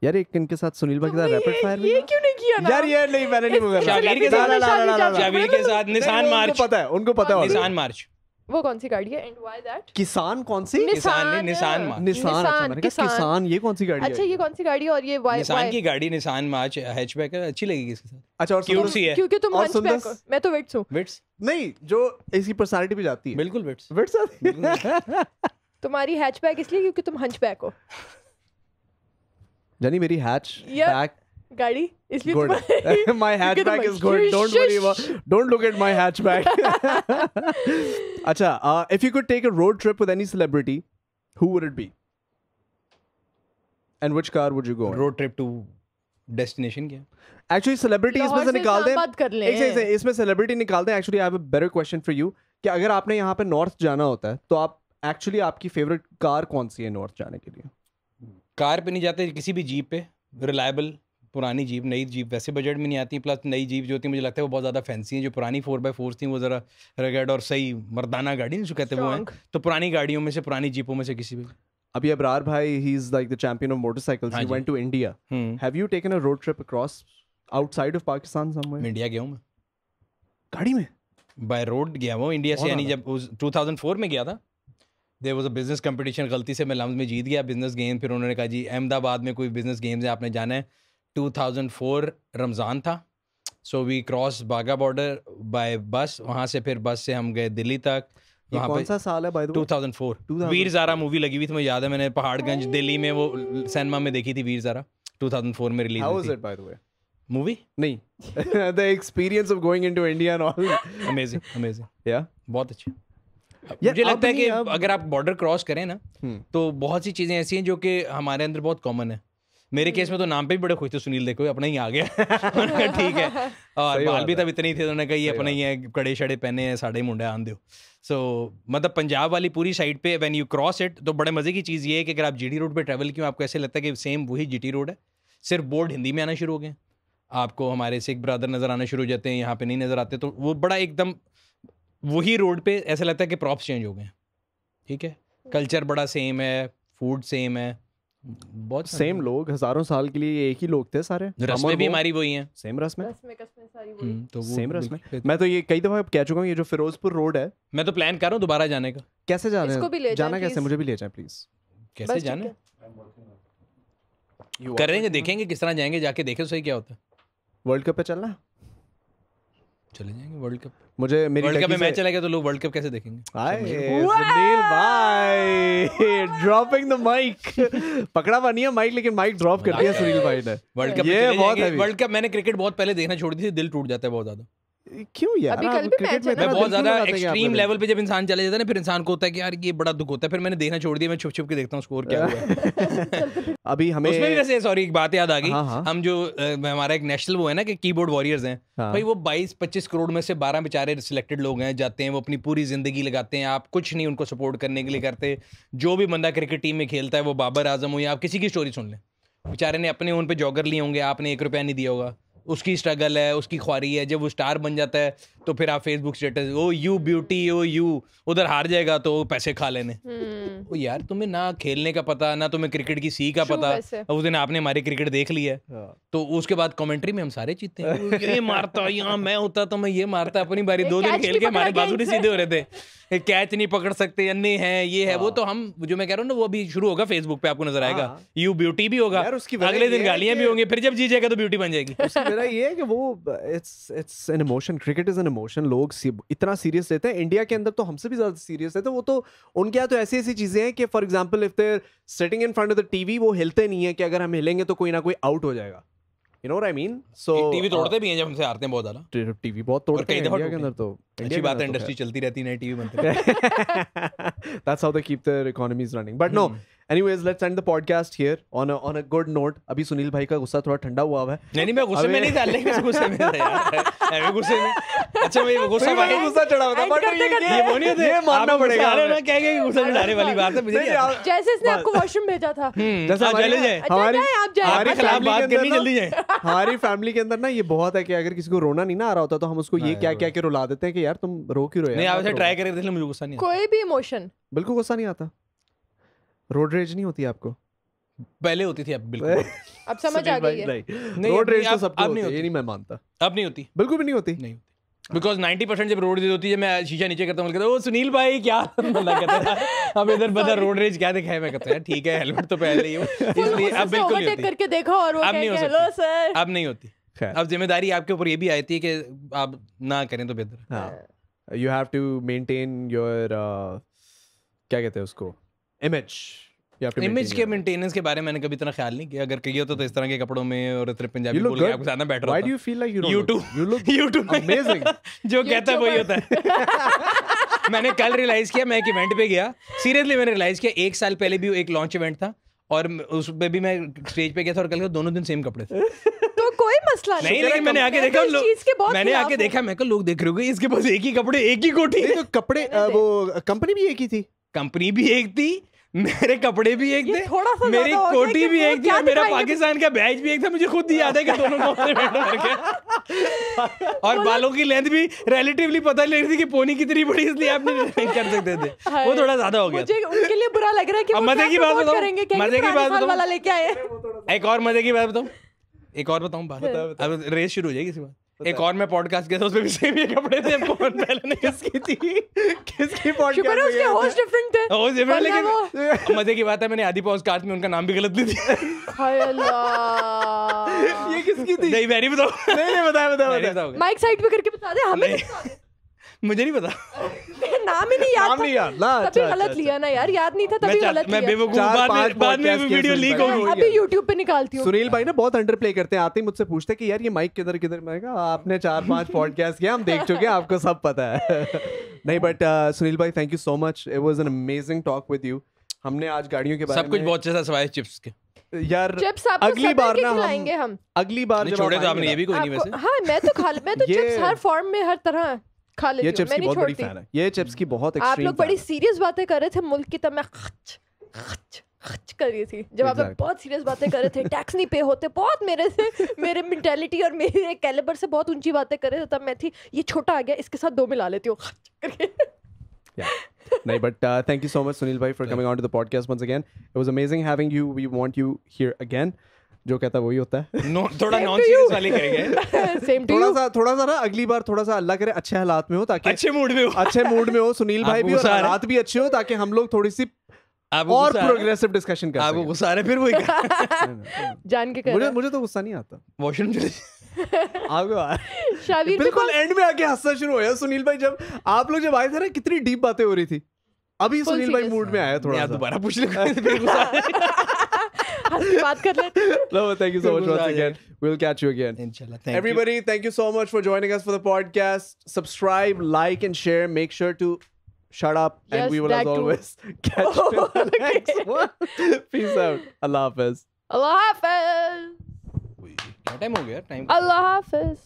यार एक इनके साथ सुनील भाई के साथ रैपिड फायर ये क्यों नहीं किया ना? यार ये नहीं मैंने नहीं बोला। शाबीर के साथ। शाबीर के साथ निशान मार्च। पता है उनको पता है निशान मार्च। वो कौन सी गाड़ी है? एंड व्हाई दैट किसान कौन सी? निशान नहीं, निशान मार्च। निशान अच्छा मैंने कहा किसान। किसान ये कौन सी गाड़ी अच्छा है? ये कौन सी गाड़ी है और ये व्हाई निशान की गाड़ी निशान मार्च हैचबैक है अच्छी लगेगी इसके साथ। अच्छा और क्यूट सी है। क्योंकि तुम हंचबैक हो। मैं तो विट्स हूँ। विट्स नहीं जो इसकी पर्सनालिटी पे जाती है। बिल्कुल विट्स विट्स तुम्हारी हैचबैक इसलिए क्योंकि तुम हंचबैक हो। जानी मेरी हैच बैक गाड़ी इसलिए good तुम्हारी- my hatchback is good don't worry about don't look at my hatchback. अच्छा uh, if you could take a road trip with any celebrity who would it be? And which car would you go in? Road trip to destination क्या? Actually celebrity इसमें से निकाल दें। कर लें। एक से- इसमें सेलिब्रिटी निकाल दें। Actually I have a better question for you कि अगर आपने यहाँ पे नॉर्थ जाना होता है तो आप एक्चुअली आपकी फेवरेट कार कौन सी है नॉर्थ जाने के लिए? कार पे नहीं जाते किसी भी जीप पे रिलायबल पुरानी जीप नई जीप वैसे बजट में नहीं आती प्लस नई जीप जो होती है मुझे लगता है वो बहुत ज़्यादा फैंसी है जो पुरानी फोर बाई फोर थी वो ज़रा रगड़ और सही मर्दाना गाड़ी नहीं जो कहते वो हैं। तो पुरानी गाड़ियों में से पुरानी जीपों में से किसी भी। अभी अबरार भाई ही is like the champion of motorcycles हाँ went to India have you taken a road trip across outside of Pakistan somewhere India गया हूँ मैं। गाड़ी में? बाय रोड गया वो इंडिया से यानी जब उस 2004 में गया था there was a business competition गलती से मैं लम्स में जीत गया बिज़नेस गेम फिर उन्होंने कहा जी अहमदाबाद में कोई बिज़नेस गेम्स है आपने जाना है। 2004 रमज़ान था। So we cross Wagah border by bus वहाँ से फिर बस से हम गए दिल्ली तक। वहाँ कौन सा साल है by the way 2004 2004 Veer Zaara movie लगी हुई थी मुझे याद है मैंने पहाड़गंज दिल्ली में वो सिनेमा में देखी थी वीर ज़ारा। 2004 में रिलीज़ हाउ वाज थी। It by the way movie नहीं। The experience of going into India and all amazing amazing या बहुत अच्छी। यार, मुझे लगता है कि अब- अगर आप बॉर्डर क्रॉस करें ना हम्म। तो बहुत सी चीज़ें ऐसी हैं जो कि हमारे अंदर बहुत कॉमन है। मेरे केस में तो नाम पे भी बड़े खुश थे सुनील देखो अपना ही आ गया। उन्होंने कहा, ठीक है। और बाल भी तब इतने ही थे उन्होंने कहा ये अपना ही है। कड़े शड़े पहने हैं साढ़े मुंडे आन दो। सो मतलब पंजाब वाली पूरी साइड पे व्हेन यू क्रॉस इट तो बड़े मज़े की चीज़ ये है कि अगर आप जीटी रोड पे ट्रैवल क्यों आपको ऐसे लगता है कि सेम वही जीटी रोड है? सिर्फ़ बोर्ड हिंदी में आना शुरू हो गए आपको हमारे सिख ब्रदर नज़र आना शुरू हो जाते हैं यहाँ पे नहीं नज़र आते तो वो बड़ा एकदम वही रोड पे ऐसा लगता है कि प्रॉप्स चेंज हो गए ठीक है? कल्चर बड़ा सेम है फ़ूड सेम है बहुत सेम लोग हज़ारों साल के लिए एक ही लोग थे सारे। रस्में भी हमारी वही हैं। सेम रस्में हम्म, तो सेम रस्में मैं। तो ये कई दफ़ा कह चुका हूँ ये जो फिरोजपुर रोड है। मैं तो प्लान कर रहा हूँ दोबारा जाने का। कैसे जा रहे इसको भी ले हैं जाना कैसे मुझे भी ले जाए प्लीज़ कैसे जाना करेंगे देखेंगे किस तरह जाएँगे जाके देखे तो सही क्या होता है। वर्ल्ड कप पे चलना? है? चले जाएँगे वर्ल्ड कप मुझे मेरी वर्ल्ड कप में मैच चला गया तो लोग वर्ल्ड कप कैसे देखेंगे? हाय सुनील भाई ड्रॉपिंग द माइक पकड़ा हुआ नहीं है माइक लेकिन माइक ड्रॉप कर दिया सुनील भाई ने। वर्ल्ड कप ये में बहुत वर्ल्ड कप मैंने क्रिकेट बहुत पहले देखना छोड़ दी थी दिल टूट जाता है बहुत ज़्यादा। क्यों यार? अभी कल भी मैच है ना? मैं बहुत ज़्यादा एक्सट्रीम लेवल पे। जब इंसान चले जाता है ना फिर इंसान को होता है कि यार ये बड़ा दुख होता है फिर मैंने देखना छोड़ दिया मैं छुप छुप के देखता हूँ स्कोर क्या हुआ। अभी हमें उसमें भी वैसे सॉरी एक बात याद आ गई। हाँ, हाँ। हम जो हमारा एक नेशनल वो है ना कि कीबोर्ड वॉरियर्स हैं। हाँ। भाई वो 22 25 करोड़ में से 12 बेचारे सिलेक्टेड लोग हैं जाते हैं वो अपनी पूरी ज़िंदगी लगाते हैं आप कुछ नहीं उनको सपोर्ट करने के लिए करते। जो भी बंदा क्रिकेट टीम में खेलता है वो बाबर आज़म हो या आप किसी की स्टोरी सुन लें। बेचारे ने अपने उन पे जॉगर लिए होंगे आपने एक रुपया नहीं दिया होगा। उसकी स्ट्रगल है उसकी ख्वारी है जब वो स्टार बन जाता है तो फिर आप Facebook status oh you beauty oh you उधर हार जाएगा तो पैसे खा लेने। हम्म, ओ यार तुम्हें ना खेलने का पता ना तुम्हें क्रिकेट की सी का पता। अब उस दिन आपने हमारी क्रिकेट देख ली है। हाँ। तो उसके बाद कमेंट्री में हम सारे जीतते हैं। ये मारता यहाँ मैं होता तो मैं ये मारता। अपनी बारी दो दिन खेल के हमारे बाजू सीधे हो रहे थे। कैच नहीं पकड़ सकते अन्य है ये है। वो तो हम जो मैं कह रहा हूँ ना वो अभी शुरू होगा फेसबुक पे आपको नज़र आएगा। हाँ। यू ब्यूटी भी होगा। यार, उसकी अगले दिन गालियाँ भी होंगी फिर जब जी जाएगा तो ब्यूटी बन जाएगी। मेरा ये है कि वो it's it's an emotion cricket is an emotion लोग इतना सीरियस रहते हैं। इंडिया के अंदर तो हमसे भी ज़्यादा सीरियस रहते हैं। वो तो उनके यहाँ तो ऐसी ऐसी चीज़ें हैं कि for example if they're sitting in front of the TV वो हिलते नहीं है कि अगर हम हिलेंगे तो कोई ना कोई आउट हो जाएगा। You know I mean so TV तोड़ते भी हैं जब हमसे हारते हैं बहुत ज़्यादा। टीवी बहुत तोड़ते हैं इंडिया के अंदर तो। अच्छी बात है इंडस्ट्री चलती रहती है टीवी बनते how they keep their economies running. But no hmm. anyways let's end the podcast here on a on a good note. अभी सुनील भाई का गुस्सा थोड़ा ठंडा हुआ हुआ है। नहीं नहीं मैं गुस्से में नहीं था लेकिन गुस्से में था यार। मैं गुस्से में अच्छा मैं गुस्सा भाई गुस्सा चढ़ा हुआ था करते ये- वो नहीं होते। ये मानना पड़ेगा। है। हमें। ना क्या क्या गुस्सा चढ़ाने वाली बात है मुझे जैसे इसने आपको वॉशरूम भेजा था। हम्म, जैसे आप हमारी- चले जाए। अच्छा, हमारी आप जाए। हमारी खिलाफ बात करनी जल्दी ना- जाए। हमारी फैमिली के अंदर ना ये बहुत है कि अगर किसी को रोना नहीं ना आ रहा होता तो हम उसको ये हाँ, क्या क्या के रुला देते हैं कि यार तुम रो क्यों रहे नहीं आप ऐसे ट्राई करके देख लो मुझे गुस्सा नहीं आता। कोई भी इमोशन बिल्कुल गुस्सा नहीं आता। रोड रेज नहीं होती आपको? पहले होती थी अब बिल्कुल। अब समझ आ गई है। नहीं, रोड रेज तो अब- सबको अब होती नहीं है ये नहीं मैं मानता। अब नहीं होती। बिल्कुल भी नहीं होती। नहीं होती। बिकॉज़ 90 परसेंट जब रोड रेज होती है मैं शीशा नीचे करता हूँ कहता हूँ, ओ सुनील भाई क्या? बंदा कहता है अब इधर बता रोड रेज क्या दिखाया? मैं कहता है ठीक है हेलमेट तो पहन ली हूँ इसलिए अब बिल्कुल नहीं होती। करके देखा और वो अब नहीं हो सकती। सर अब नहीं होती। अब ज़िम्मेदारी आपके ऊपर ये भी आती है कि आप ना करें तो बेहतर। हाँ। You have to maintain your क्या कहते हैं उसको? इमेज यू टू इमेज के मेंटेनेंस के बारे में मैंने कभी इतना ख्याल नहीं किया। अगर कही होता तो इस तरह के कपड़ों में और इतने पंजाबी बोल के. आपके में बैठ रहा why do you feel like you You too. You look YouTube में amazing. जो कहता है वही होता है। मैंने कल रियलाइज़ किया मैं एक इवेंट पे गया। सीरियसली मैंने रियलाइज़ किया एक साल पहले भी एक लॉन्च इवेंट था और उस पे भी मैं स्टेज पे गया था और कल दोनों दिन सेम कपड़े थे। तो कोई मसला नहीं। नहीं लेकिन मैंने आके देखा तो लोग चीज़ के बहुत मैंने आके देखा मैं लोग देख रहे होंगे इसके पास एक ही कपड़े एक ही कोठी तो कपड़े वो कंपनी भी एक ही थी। कंपनी भी एक थी मेरे कपड़े भी एक थे थोड़ा सा मेरी हो कोटी भी एक थी और मेरा पाकिस्तान का बैच भी एक था मुझे खुद ही याद है कि दोनों के। और बालों की लेंथ भी रिलेटिवली पता नहीं थी कि पोनी कितनी बड़ी इसलिए आप नहीं कर सकते थे। वो थोड़ा ज़्यादा हो गया। मुझे उनके लिए बुरा लग रहा है कि मज़े की बात? करेंगे मज़े की बात आए। एक और मज़े की बात बताऊँ। एक और बताऊँ बात? अब रेस शुरू हो जाएगी इसी बात एक और मैं पॉडकास्ट किया था उसमें भी सेम ये कपड़े थे कौन पहले ने किसकी थी? किसकी शुक्र है उसके होस्ट डिफरेंट थे। होस्ट डिफरेंट लेकिन मज़े की बात है मैंने आधी पॉडकास्ट में उनका नाम भी गलत लिख दिया। हाय अल्लाह। ये किसकी थी? नहीं मैं नहीं बताऊँ नहीं नहीं बताया बताया माइक साइड पे करके बता दे हमें। मुझे नहीं पता। नाम ही नहीं याद नाम था। नहीं याद। ना तभी अच्छा गलत अच्छा, लिया ना यार याद नहीं था तभी गलत मैं बेवकूफ़ बाद में बाद में वीडियो लीक हो अभी गया। यूट्यूब पे निकालती हूँ। सुनील भाई ना बहुत अंडर प्ले करते हैं आते ही मुझसे पूछते हैं कि यार ये माइक किधर किधर? मैं कहा आपने चार पाँच पॉडकास्ट किया हम देख चुके हैं आपको सब पता है। नहीं बट सुनील भाई thank you so much it was an amazing talk with you हमने आज गाड़ियों के बारे में सब कुछ बहुत अच्छा था सिवाय चिप्स के। यार चिप्स आपको अगली बार ना हम- खिलाएँगे हम। अगली बार जब छोड़े तो आपने ये भी कोई नहीं वैसे। हाँ मैं तो खा मैं तो चिप्स हर फॉर्म में हर तरह खा ये चिप्स की बहुत बड़ी फ़ैन है। ये चिप्स की बहुत आप लोग बड़ी सीरियस बातें कर रहे थे मुल्क की तब मैं खच खच खच कर रही थी। जब आप लोग बहुत सीरियस बातें कर रहे थे टैक्स नहीं पे होते बहुत मेरे से मेरे मेंटेलिटी और मेरे कैलिबर से बहुत ऊँची बातें कर रहे थे तब मैं थी ये छोटा आ गया इसके साथ दो मिला लेती हूँ खच करके। नहीं uh, thank you so much sunil bhai for coming on to the podcast once again. It was amazing having you. We want you here again. जो कहता है वही होता है। नो थोड़ा नॉन सीरियस वाले करेंगे। सेम टू थोड़ा सा थोड़ा सा ना अगली बार थोड़ा सा अल्लाह करे अच्छे हालात में हो ताकि अच्छे मूड में हो। अच्छे मूड में हो सुनील भाई भी और? हालात भी अच्छे हो ताकि हम लोग थोड़ी सी और? प्रोग्रेसिव डिस्कशन कर आपको गुस्सा आ रहा है फिर वही जान के कर मुझे मुझे तो गुस्सा नहीं आता। वॉशरूम चले आपको आ-। शावीर भी बिल्कुल एंड में आके हंसना शुरू होया सुनील भाई जब आप लोग जब आए थे ना कितनी डीप बातें हो रही थी। अभी सुनील भाई मूड में आया थोड़ा दोबारा पूछ ले फिर गुस्सा आ जाएगा। हंस के बात कर लेते हैं। No, thank you so much Gusta once aa again. We'll catch you again. इंशाल्लाह thank you. Everybody, thank you so much for joining us for the podcast. Subscribe, like, and share. Make sure to shut up, and Yes, we will, as that too. always, catch you in the next one. Peace out. Allah Hafiz. अल्लाह हाफिज क्या time हो गया time अल्लाह हाफिज